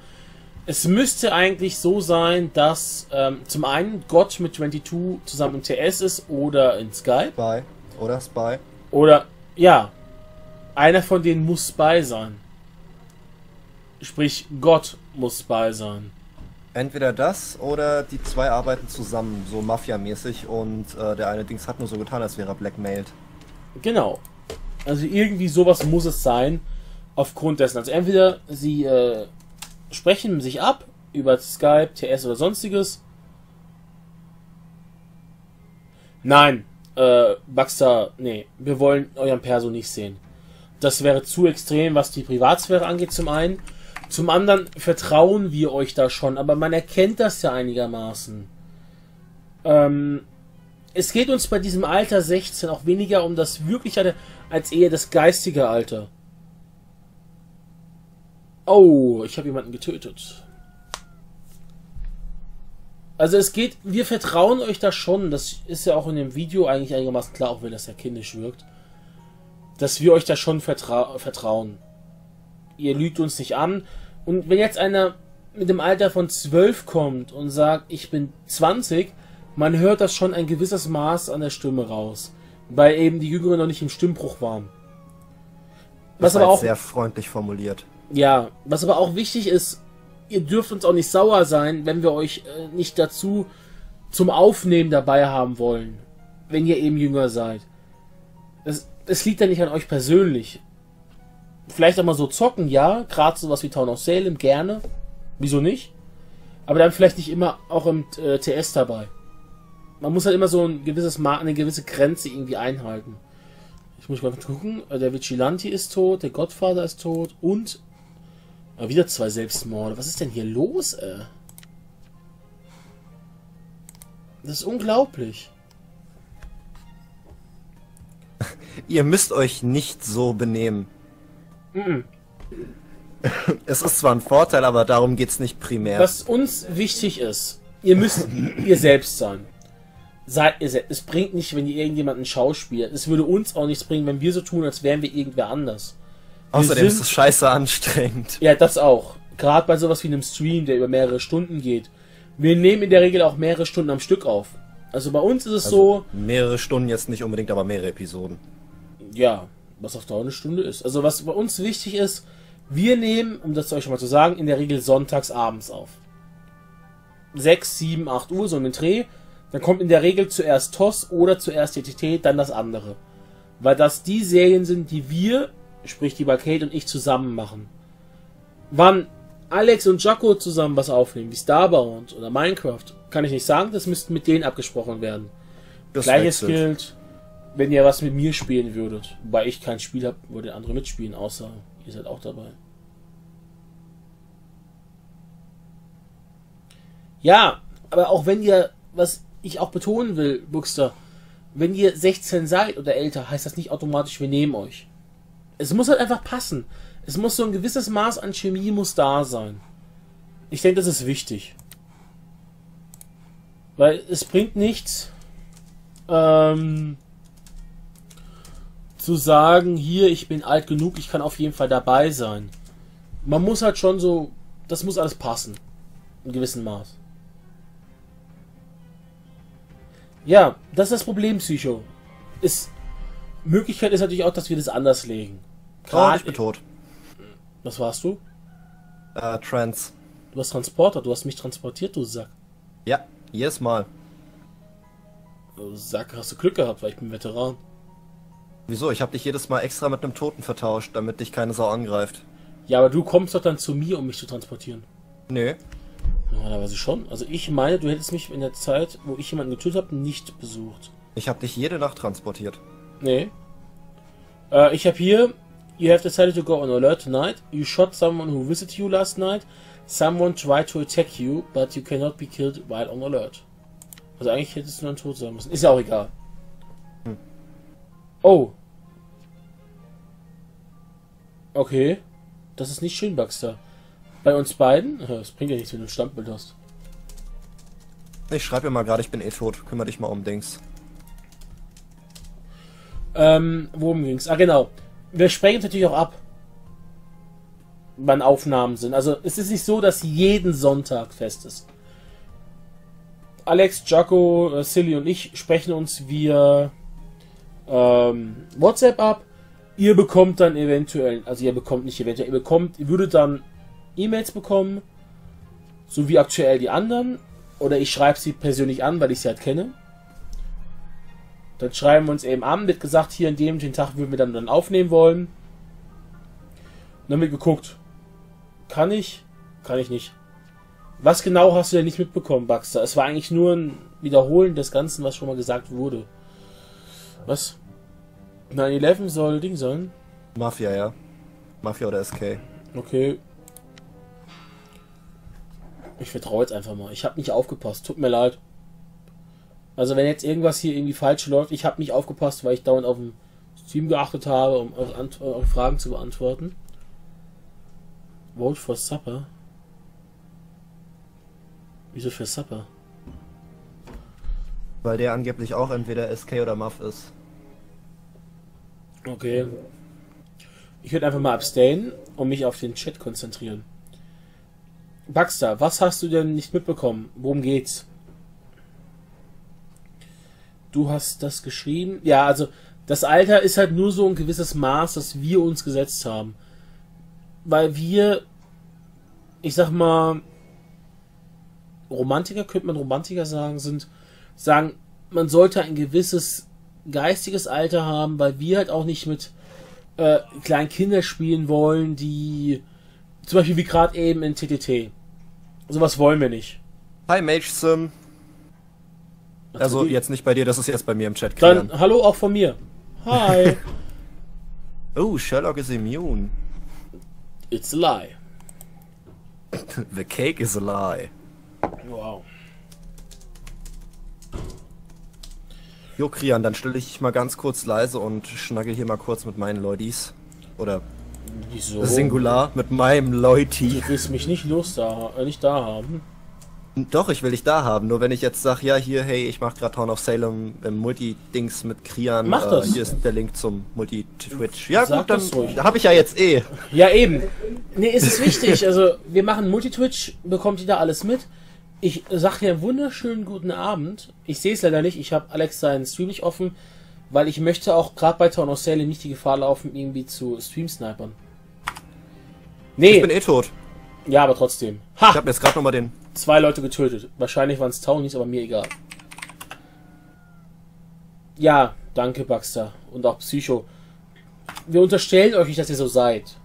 Es müsste eigentlich so sein, dass ähm, zum einen Gott mit 22 zusammen im TS ist oder in Skype. Spy. Oder Spy. Oder, ja, einer von denen muss bei sein. Sprich, Gott muss bei sein. Entweder das oder die zwei arbeiten zusammen, so Mafia-mäßig und äh, der eine Dings hat nur so getan, als wäre er blackmailed. Genau. Also irgendwie sowas muss es sein, aufgrund dessen. Also entweder sie äh, sprechen sich ab über Skype, TS oder sonstiges. Nein, äh, Baxter, nee, wir wollen euren Perso nicht sehen. Das wäre zu extrem, was die Privatsphäre angeht, zum einen. Zum anderen vertrauen wir euch da schon, aber man erkennt das ja einigermaßen. Ähm, es geht uns bei diesem Alter 16 auch weniger um das wirkliche als eher das geistige Alter. Oh, ich habe jemanden getötet. Also es geht, wir vertrauen euch da schon, das ist ja auch in dem Video eigentlich einigermaßen klar, auch wenn das ja kindisch wirkt, dass wir euch da schon vertra vertrauen. Ihr lügt uns nicht an. Und wenn jetzt einer mit dem Alter von 12 kommt und sagt, ich bin 20, man hört das schon ein gewisses Maß an der Stimme raus. Weil eben die Jüngeren noch nicht im Stimmbruch waren. Was aber auch sehr freundlich formuliert. Ja, was aber auch wichtig ist, ihr dürft uns auch nicht sauer sein, wenn wir euch äh, nicht dazu zum Aufnehmen dabei haben wollen, wenn ihr eben jünger seid. Es, es liegt ja nicht an euch persönlich. Vielleicht auch mal so zocken, ja, gerade sowas wie Town of Salem, gerne. Wieso nicht? Aber dann vielleicht nicht immer auch im äh, TS dabei. Man muss halt immer so ein gewisses eine gewisse Grenze irgendwie einhalten. Ich muss mal gucken, äh, der Vigilante ist tot, der Gottvater ist tot und aber wieder zwei Selbstmorde. Was ist denn hier los, ey? Das ist unglaublich. Ihr müsst euch nicht so benehmen. Mm es ist zwar ein Vorteil, aber darum geht es nicht primär. Was uns wichtig ist, ihr müsst ihr selbst sein. Seid ihr selbst. Es bringt nicht, wenn ihr irgendjemanden schauspielt. Es würde uns auch nichts bringen, wenn wir so tun, als wären wir irgendwer anders. Außerdem sind, ist es scheiße anstrengend. Ja, das auch. Gerade bei sowas wie einem Stream, der über mehrere Stunden geht. Wir nehmen in der Regel auch mehrere Stunden am Stück auf. Also bei uns ist es also so. Mehrere Stunden jetzt nicht unbedingt, aber mehrere Episoden. Ja, was auf Dauer eine Stunde ist. Also was bei uns wichtig ist, wir nehmen, um das euch schon mal zu sagen, in der Regel sonntags abends auf. 6, 7, 8 Uhr, so ein Dreh. Dann kommt in der Regel zuerst TOS oder zuerst DTT, dann das andere. Weil das die Serien sind, die wir sprich die Kate und ich zusammen machen. Wann Alex und Jaco zusammen was aufnehmen, wie Starbound oder Minecraft, kann ich nicht sagen, das müsste mit denen abgesprochen werden. Das Gleiches wechselt. gilt, wenn ihr was mit mir spielen würdet. Wobei ich kein Spiel habe, würde andere mitspielen, außer ihr seid auch dabei. Ja, aber auch wenn ihr, was ich auch betonen will, Buxter, wenn ihr 16 seid oder älter, heißt das nicht automatisch, wir nehmen euch. Es muss halt einfach passen. Es muss so ein gewisses Maß an Chemie muss da sein. Ich denke, das ist wichtig. Weil es bringt nichts, ähm, zu sagen, hier, ich bin alt genug, ich kann auf jeden Fall dabei sein. Man muss halt schon so, das muss alles passen. In gewissem Maß. Ja, das ist das Problem, Psycho. Ist, Möglichkeit ist natürlich auch, dass wir das anders legen. Grad, oh, ich bin tot. Was warst du? Äh, Trans. Du warst Transporter, du hast mich transportiert, du Sack. Ja, jedes Mal. Du Sack, hast du Glück gehabt, weil ich bin Veteran. Wieso? Ich habe dich jedes Mal extra mit einem Toten vertauscht, damit dich keine Sau angreift. Ja, aber du kommst doch dann zu mir, um mich zu transportieren. Nö. Normalerweise schon. Also ich meine, du hättest mich in der Zeit, wo ich jemanden getötet habe, nicht besucht. Ich habe dich jede Nacht transportiert. Nee. Äh, ich habe hier You have decided to go on alert tonight. You shot someone who visited you last night. Someone tried to attack you, but you cannot be killed while on alert. Also eigentlich hättest du dann tot sein müssen. Ist ja auch egal. Hm. Oh. Okay. Das ist nicht schön, Baxter. Bei uns beiden? Das bringt ja nichts, wenn du ein Standbild hast. Ich schreibe mir mal gerade, ich bin eh tot. Kümmer dich mal um Dings. Ähm, worum ging's? Ah, genau wir sprechen natürlich auch ab, wann Aufnahmen sind. Also es ist nicht so, dass jeden Sonntag fest ist. Alex, Jaco, äh, Silly und ich sprechen uns via ähm, WhatsApp ab. Ihr bekommt dann eventuell, also ihr bekommt nicht eventuell, ihr bekommt, ihr würdet dann E-Mails bekommen, so wie aktuell die anderen. Oder ich schreibe sie persönlich an, weil ich sie halt kenne. Dann schreiben wir uns eben an, wird gesagt, hier in dem den Tag würden wir dann, dann aufnehmen wollen. Und dann wird geguckt. Kann ich? Kann ich nicht. Was genau hast du denn nicht mitbekommen, Baxter? Es war eigentlich nur ein Wiederholen des Ganzen, was schon mal gesagt wurde. Was? 9-11 soll Ding sein? Mafia, ja. Mafia oder SK. Okay. Ich vertraue jetzt einfach mal. Ich habe nicht aufgepasst. Tut mir leid. Also wenn jetzt irgendwas hier irgendwie falsch läuft, ich habe nicht aufgepasst, weil ich dauernd auf dem Stream geachtet habe, um eure, Ant eure Fragen zu beantworten. Vote for Supper? Wieso für Supper? Weil der angeblich auch entweder SK oder Muff ist. Okay. Ich würde einfach mal abstainen und mich auf den Chat konzentrieren. Baxter, was hast du denn nicht mitbekommen? Worum geht's? Du hast das geschrieben? Ja, also das Alter ist halt nur so ein gewisses Maß, das wir uns gesetzt haben. Weil wir, ich sag mal, Romantiker, könnte man Romantiker sagen, sind, sagen, man sollte ein gewisses geistiges Alter haben, weil wir halt auch nicht mit äh, kleinen Kindern spielen wollen, die zum Beispiel wie gerade eben in TTT. Sowas wollen wir nicht. Hi Mage Sim. Also jetzt nicht bei dir, das ist jetzt bei mir im Chat klären. Dann hallo auch von mir. Hi. Oh, Sherlock is immune. It's a lie. The cake is a lie. Wow. Jo, Krian, dann stelle ich dich mal ganz kurz leise und schnaggel hier mal kurz mit meinen Leutis. Oder Wieso? Singular mit meinem Leuti. Du willst mich nicht los da, äh, nicht da haben. Doch, ich will dich da haben. Nur wenn ich jetzt sag, ja, hier, hey, ich mach grad Town of Salem im Multi-Dings mit Krian. Mach das. Äh, hier ist der Link zum Multi-Twitch. Ja, Sag gut, dann habe ich ja jetzt eh. Ja, eben. Nee, es ist wichtig. Also, wir machen Multitwitch, bekommt jeder alles mit. Ich sag dir einen wunderschönen guten Abend. Ich sehe es leider nicht. Ich habe Alex seinen Stream nicht offen, weil ich möchte auch gerade bei Town of Salem nicht die Gefahr laufen, irgendwie zu Stream-Snipern. Nee, Ich bin eh tot. ja, aber trotzdem. Ich Ha! habe jetzt gerade nochmal den. Zwei Leute getötet. Wahrscheinlich waren es Townies, aber mir egal. Ja, danke, Baxter. Und auch Psycho. Wir unterstellen euch nicht, dass ihr so seid.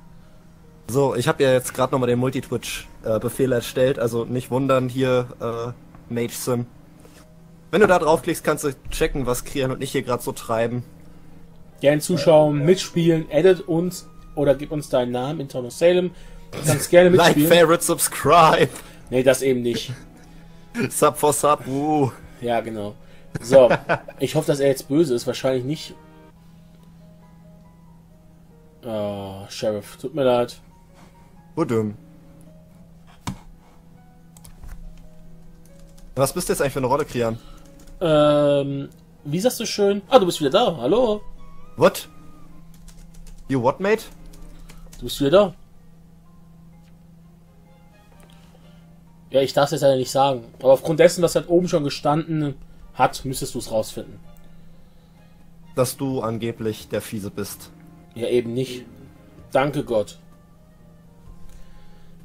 So, ich habe ja jetzt gerade nochmal den Multi-Twitch-Befehl erstellt. Also nicht wundern hier, äh, Mage Sim. Wenn du da draufklickst, kannst du checken, was Krian und ich hier gerade so treiben. Gern zuschauen, mitspielen, edit uns oder gib uns deinen Namen in Town of Salem. Kannst gerne Like, mitspielen. favorite, subscribe. nee, das eben nicht. Sub for Sub, uh. Ja, genau. So, ich hoffe, dass er jetzt böse ist. Wahrscheinlich nicht. Oh, Sheriff, tut mir leid. Udum. Was bist du jetzt eigentlich für eine Rolle, Krian? Ähm, wie sagst du schön? Ah, du bist wieder da. Hallo. What? You what, mate? Du bist wieder da. Ja, ich darf es jetzt leider nicht sagen. Aber aufgrund dessen, was halt oben schon gestanden hat, müsstest du es rausfinden. Dass du angeblich der Fiese bist. Ja, eben nicht. Danke Gott.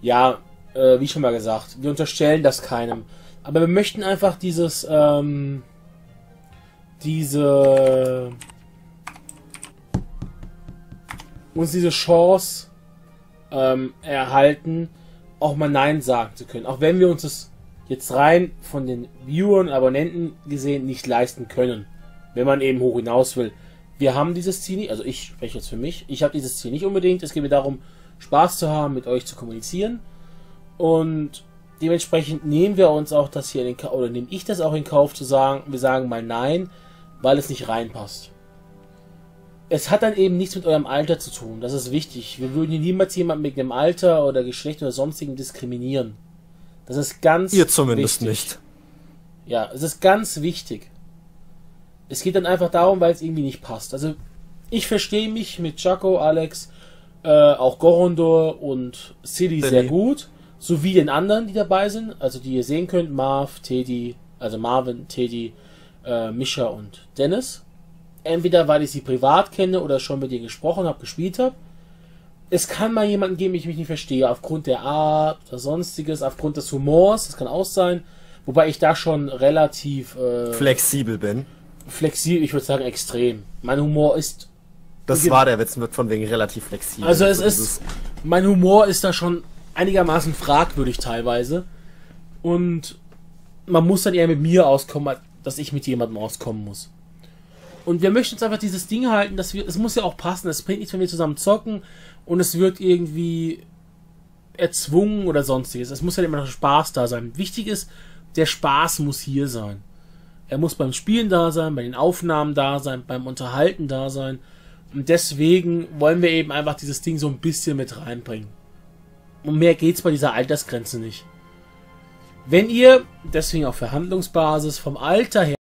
Ja, äh, wie schon mal gesagt, wir unterstellen das keinem. Aber wir möchten einfach dieses, ähm, diese, uns diese Chance ähm, erhalten, auch mal Nein sagen zu können. Auch wenn wir uns das jetzt rein von den Viewern Abonnenten gesehen nicht leisten können. Wenn man eben hoch hinaus will. Wir haben dieses Ziel nicht, also ich spreche jetzt für mich, ich habe dieses Ziel nicht unbedingt. Es geht mir darum, Spaß zu haben, mit euch zu kommunizieren. Und dementsprechend nehmen wir uns auch das hier in den Kauf, oder nehme ich das auch in Kauf zu sagen, wir sagen mal Nein, weil es nicht reinpasst. Es hat dann eben nichts mit eurem Alter zu tun, das ist wichtig. Wir würden hier niemals jemanden mit dem Alter oder Geschlecht oder sonstigen diskriminieren. Das ist ganz Ihr zumindest wichtig. nicht. Ja, es ist ganz wichtig. Es geht dann einfach darum, weil es irgendwie nicht passt. Also, ich verstehe mich mit Chaco, Alex, äh, auch Gorondor und Silly sehr gut. Sowie den anderen, die dabei sind. Also, die ihr sehen könnt. Marv, Teddy, also Marvin, Teddy, äh, Mischa und Dennis. Entweder weil ich sie privat kenne oder schon mit ihnen gesprochen habe, gespielt habe. Es kann mal jemanden geben, den ich mich nicht verstehe, aufgrund der Art oder sonstiges, aufgrund des Humors, das kann auch sein. Wobei ich da schon relativ äh, Flexibel bin. flexibel, ich würde sagen extrem. Mein Humor ist Das war der Witz mit von wegen relativ flexibel. Also es So ist, dieses- mein Humor ist da schon einigermaßen fragwürdig teilweise. Und man muss dann eher mit mir auskommen, dass ich mit jemandem auskommen muss. Und wir möchten uns einfach dieses Ding halten, dass wir, es muss ja auch passen, es bringt nichts, wenn wir zusammen zocken und es wird irgendwie erzwungen oder sonstiges. Es muss ja immer noch Spaß da sein. Wichtig ist, der Spaß muss hier sein. Er muss beim Spielen da sein, bei den Aufnahmen da sein, beim Unterhalten da sein. Und deswegen wollen wir eben einfach dieses Ding so ein bisschen mit reinbringen. Um mehr geht's bei dieser Altersgrenze nicht. Wenn ihr, deswegen auf Verhandlungsbasis, vom Alter her